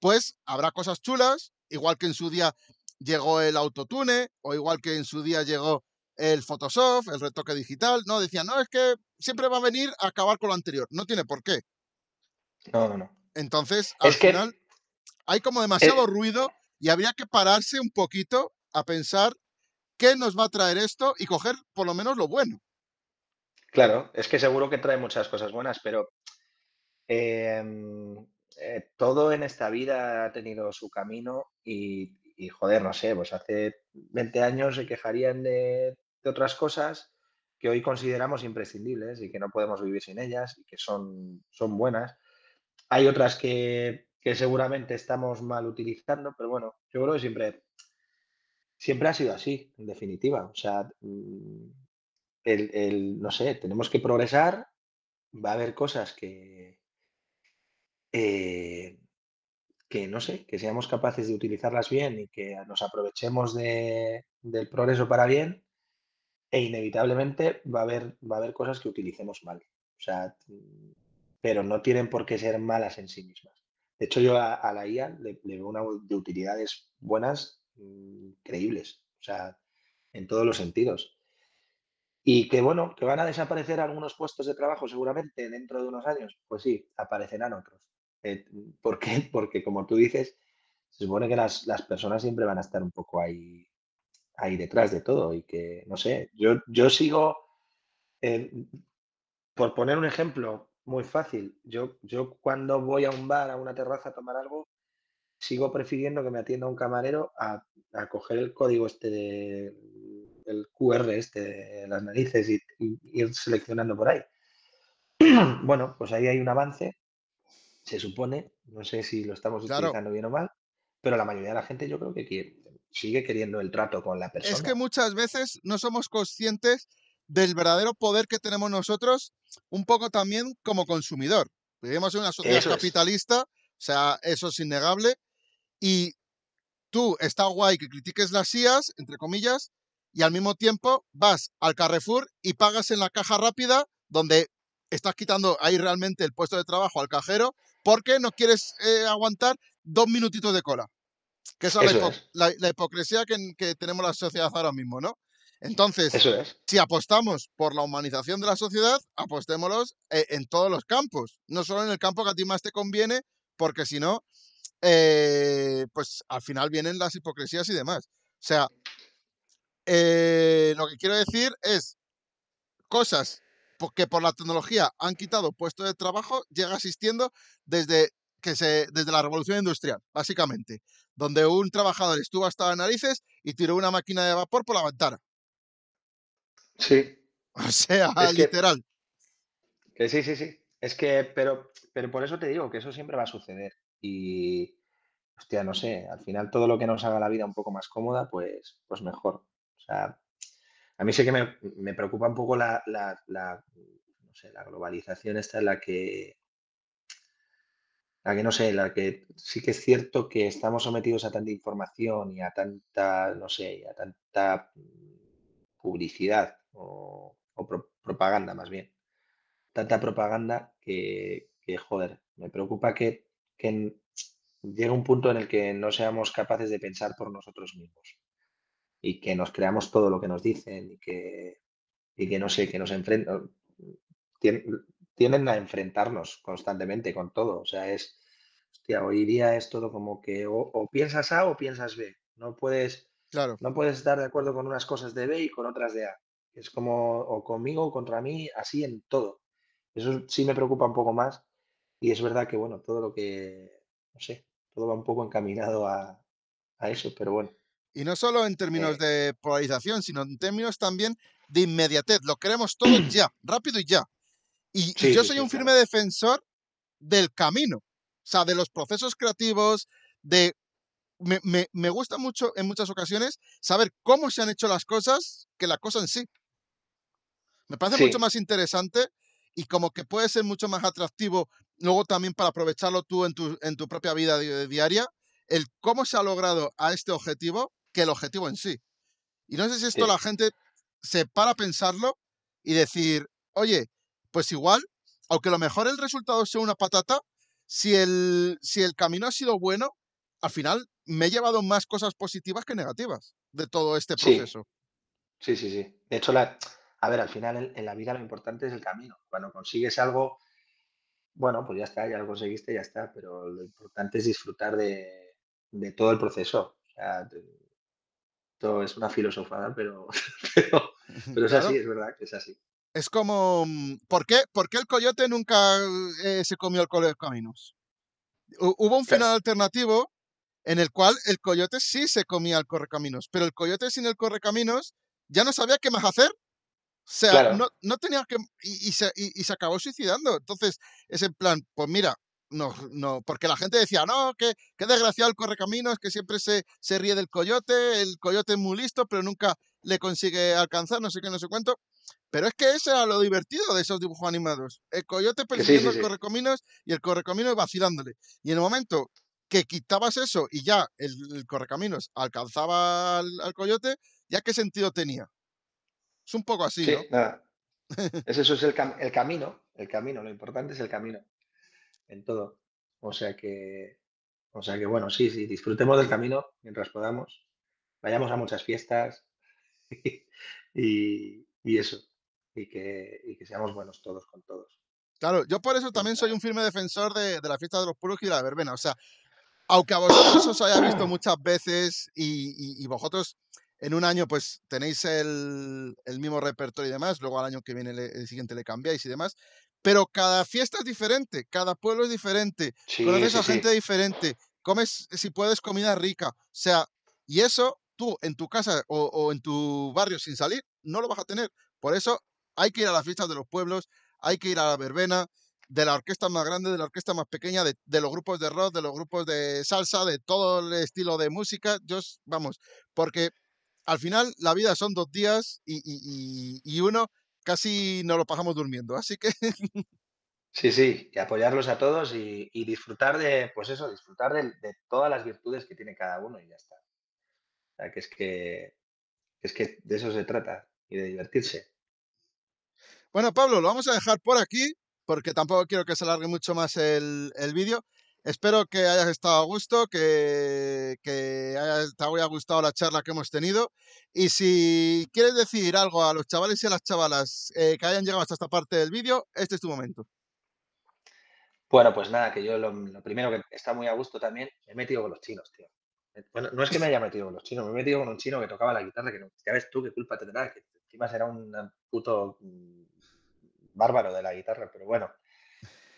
pues habrá cosas chulas, igual que en su día llegó el autotune o igual que en su día llegó el Photoshop, el retoque digital, no, decían, no, es que siempre va a venir a acabar con lo anterior, no tiene por qué. No, no, no. Entonces, al final, hay como demasiado ruido y habría que pararse un poquito a pensar qué nos va a traer esto y coger por lo menos lo bueno. Claro, es que seguro que trae muchas cosas buenas, pero em, eh, todo en esta vida ha tenido su camino y, y, joder, no sé, pues hace 20 años se quejarían de, de otras cosas que hoy consideramos imprescindibles y que no podemos vivir sin ellas y que son, son buenas. Hay otras que, seguramente estamos mal utilizando, pero bueno, yo creo que siempre, siempre ha sido así, en definitiva. O sea, mm, el, no sé, tenemos que progresar, va a haber cosas que, eh, que no sé, que seamos capaces de utilizarlas bien y que nos aprovechemos del progreso para bien e inevitablemente va a haber, va a haber cosas que utilicemos mal. Pero no tienen por qué ser malas en sí mismas. De hecho, yo a, la IA le, veo una de utilidades buenas, mm, creíbles, o sea, en todos los sentidos. Y que bueno, que van a desaparecer algunos puestos de trabajo seguramente dentro de unos años, pues sí, aparecerán otros. Eh, ¿Por qué? Porque como tú dices, se supone que las, las personas siempre van a estar un poco ahí ahí detrás de todo y que, no sé, yo, yo sigo, eh, por poner un ejemplo muy fácil, yo, yo cuando voy a un bar, a una terraza a tomar algo, sigo prefiriendo que me atienda un camarero a, a coger el código este de, el QR este de las narices y, ir seleccionando por ahí. bueno, pues ahí hay un avance, se supone, no sé si lo estamos utilizando bien o mal, pero la mayoría de la gente yo creo que quiere, sigue queriendo el trato con la persona. Es que muchas veces no somos conscientes del verdadero poder que tenemos nosotros, un poco también como consumidor. Vivimos en una sociedad capitalista, o sea, eso es innegable, y tú está guay que critiques las IAS, entre comillas, y al mismo tiempo vas al Carrefour y pagas en la caja rápida, donde estás quitando ahí realmente el puesto de trabajo al cajero, porque no quieres eh, aguantar dos minutitos de cola. Que esa es la, hipocresía que, tenemos la sociedad ahora mismo, ¿no? Entonces, si apostamos por la humanización de la sociedad, apostémoslos eh, en todos los campos, no solo en el campo que a ti más te conviene, porque si no, eh, pues al final vienen las hipocresías y demás. O sea, eh, lo que quiero decir es cosas que por la tecnología han quitado puestos de trabajo, llega asistiendo desde que se, desde la revolución industrial, básicamente, donde un trabajador estuvo hasta las narices y tiró una máquina de vapor por la ventana. Sí. O sea, literal. Que, sí, sí, sí. Es que, pero, pero por eso te digo que eso siempre va a suceder. Y, hostia, no sé, al final todo lo que nos haga la vida un poco más cómoda, pues, pues mejor. O sea, a mí sí que me, me preocupa un poco la, la, la, no sé, la globalización esta en la que la que no sé, la que sí que es cierto que estamos sometidos a tanta información y a tanta, no sé, a tanta publicidad o, propaganda más bien. Tanta propaganda que, joder, me preocupa que, que llegue un punto en el que no seamos capaces de pensar por nosotros mismos y que nos creamos todo lo que nos dicen y que, y que no sé, que nos enfrentan tienden a enfrentarnos constantemente con todo. O sea, es, hostia, hoy día es todo como que o, piensas A o piensas B. No puedes, claro. no puedes estar de acuerdo con unas cosas de B y con otras de A. Es como o conmigo o contra mí, así en todo. Eso sí me preocupa un poco más. Y es verdad que, bueno, todo lo que, no sé, todo va un poco encaminado a, eso, pero bueno. Y no solo en términos de polarización, sino en términos también de inmediatez. Lo queremos todo ya, rápido y ya. Y, yo soy un firme defensor del camino, o sea, de los procesos creativos, de... Me, gusta mucho en muchas ocasiones saber cómo se han hecho las cosas que la cosa en sí. Me parece mucho más interesante y como que puede ser mucho más atractivo luego también para aprovecharlo tú en tu, en tu propia vida diaria, el cómo se ha logrado a este objetivo que el objetivo en sí. Y no sé si esto la gente se para a pensarlo y decir, oye, pues igual, aunque lo mejor el resultado sea una patata, si el, si el camino ha sido bueno, al final me he llevado más cosas positivas que negativas de todo este proceso. Sí, sí, sí. De hecho, la, a ver, al final en, la vida lo importante es el camino. Cuando consigues algo, bueno, pues ya está, ya lo conseguiste, ya está. Pero lo importante es disfrutar de, todo el proceso. O sea, todo es una filosofada, pero, pero, es así, es verdad que es así. Es como, mm, ¿por qué, ¿por qué el coyote nunca eh, se comió el caminos? Hubo un final alternativo en el cual el coyote sí se comía el correcaminos, pero el coyote sin el correcaminos ya no sabía qué más hacer. O sea, no, no, tenía que. Y, se, y, se, acabó suicidando. Entonces, es en plan, pues mira, no, no, porque la gente decía, no, que, qué desgraciado el correcaminos, que siempre se, se ríe del coyote, el coyote es muy listo, pero nunca le consigue alcanzar, no sé qué, no sé cuánto. Pero es que eso era lo divertido de esos dibujos animados. El coyote persiguiendo el correcaminos y el correcaminos vacilándole. Y en el momento que quitabas eso y ya el, correcaminos alcanzaba al, coyote, ¿ya qué sentido tenía? Es un poco así, ¿no? Nada. Eso es el, el camino, el camino, lo importante es el camino en todo. O sea que, o sea que bueno, sí, sí, disfrutemos del camino mientras podamos, vayamos a muchas fiestas y, eso, y que, y que seamos buenos todos con todos. Claro, yo por eso también soy un firme defensor de, de, la fiesta de los puros y de la verbena. O sea, aunque a vosotros os haya visto muchas veces y, vosotros en un año pues tenéis el, mismo repertorio y demás, luego al año que viene el siguiente le cambiáis y demás, pero cada fiesta es diferente, cada pueblo es diferente, conoces a gente diferente, comes, si puedes, comida rica, o sea, y eso tú en tu casa o, o en tu barrio sin salir no lo vas a tener. Por eso hay que ir a las fiestas de los pueblos, hay que ir a la verbena, de la orquesta más grande, de la orquesta más pequeña, de, los grupos de rock, de los grupos de salsa, de todo el estilo de música. Yo, vamos, porque al final la vida son dos días y, uno casi no lo pasamos durmiendo. Así que. Sí, sí, y apoyarlos a todos y, disfrutar de, pues eso, disfrutar de, todas las virtudes que tiene cada uno y ya está. O sea, que es que, es que de eso se trata y de divertirse. Bueno, Pablo, lo vamos a dejar por aquí porque tampoco quiero que se alargue mucho más el, vídeo. Espero que hayas estado a gusto, que, te haya gustado la charla que hemos tenido. Y si quieres decir algo a los chavales y a las chavalas eh, que hayan llegado hasta esta parte del vídeo, este es tu momento. Bueno, pues nada, que yo lo, primero que está muy a gusto también, me he metido con los chinos, tío. Bueno, no es que me haya metido con los chinos, me he metido con un chino que tocaba la guitarra, que ya ves tú qué culpa tendrá, que encima será un puto mm, bárbaro de la guitarra, pero bueno.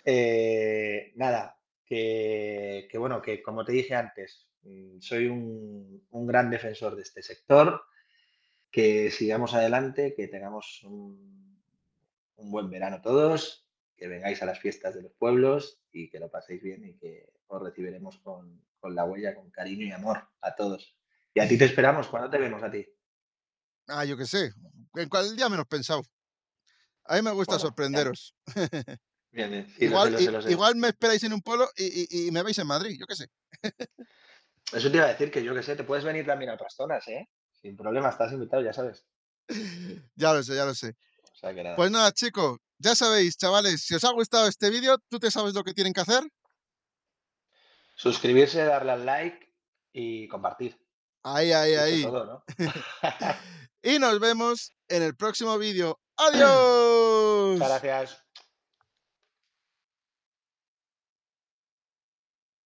Eh, nada, que, bueno, que como te dije antes, mm, soy un, gran defensor de este sector, que sigamos adelante, que tengamos un, buen verano todos, que vengáis a las fiestas de los pueblos y que lo paséis bien y que os recibiremos con, con la huella, con cariño y amor a todos. Y a ti te esperamos, ¿cuándo te vemos a ti? Ah, yo qué sé, en cuál día menos pensado. A mí me gusta sorprenderos. Bien, bien. igual, me esperáis en un pueblo y, me veis en Madrid, yo qué sé. Eso te iba a decir que yo qué sé, te puedes venir también a Pastonas, ¿eh? Sin problema, estás invitado, ya sabes. Ya lo sé, ya lo sé. Pues nada, chicos, ya sabéis, chavales, si os ha gustado este vídeo, ¿tú te sabes lo que tienen que hacer? Suscribirse, darle al like y compartir. Ahí, ahí, ahí. y nos vemos en el próximo vídeo. ¡Adiós! Muchas gracias.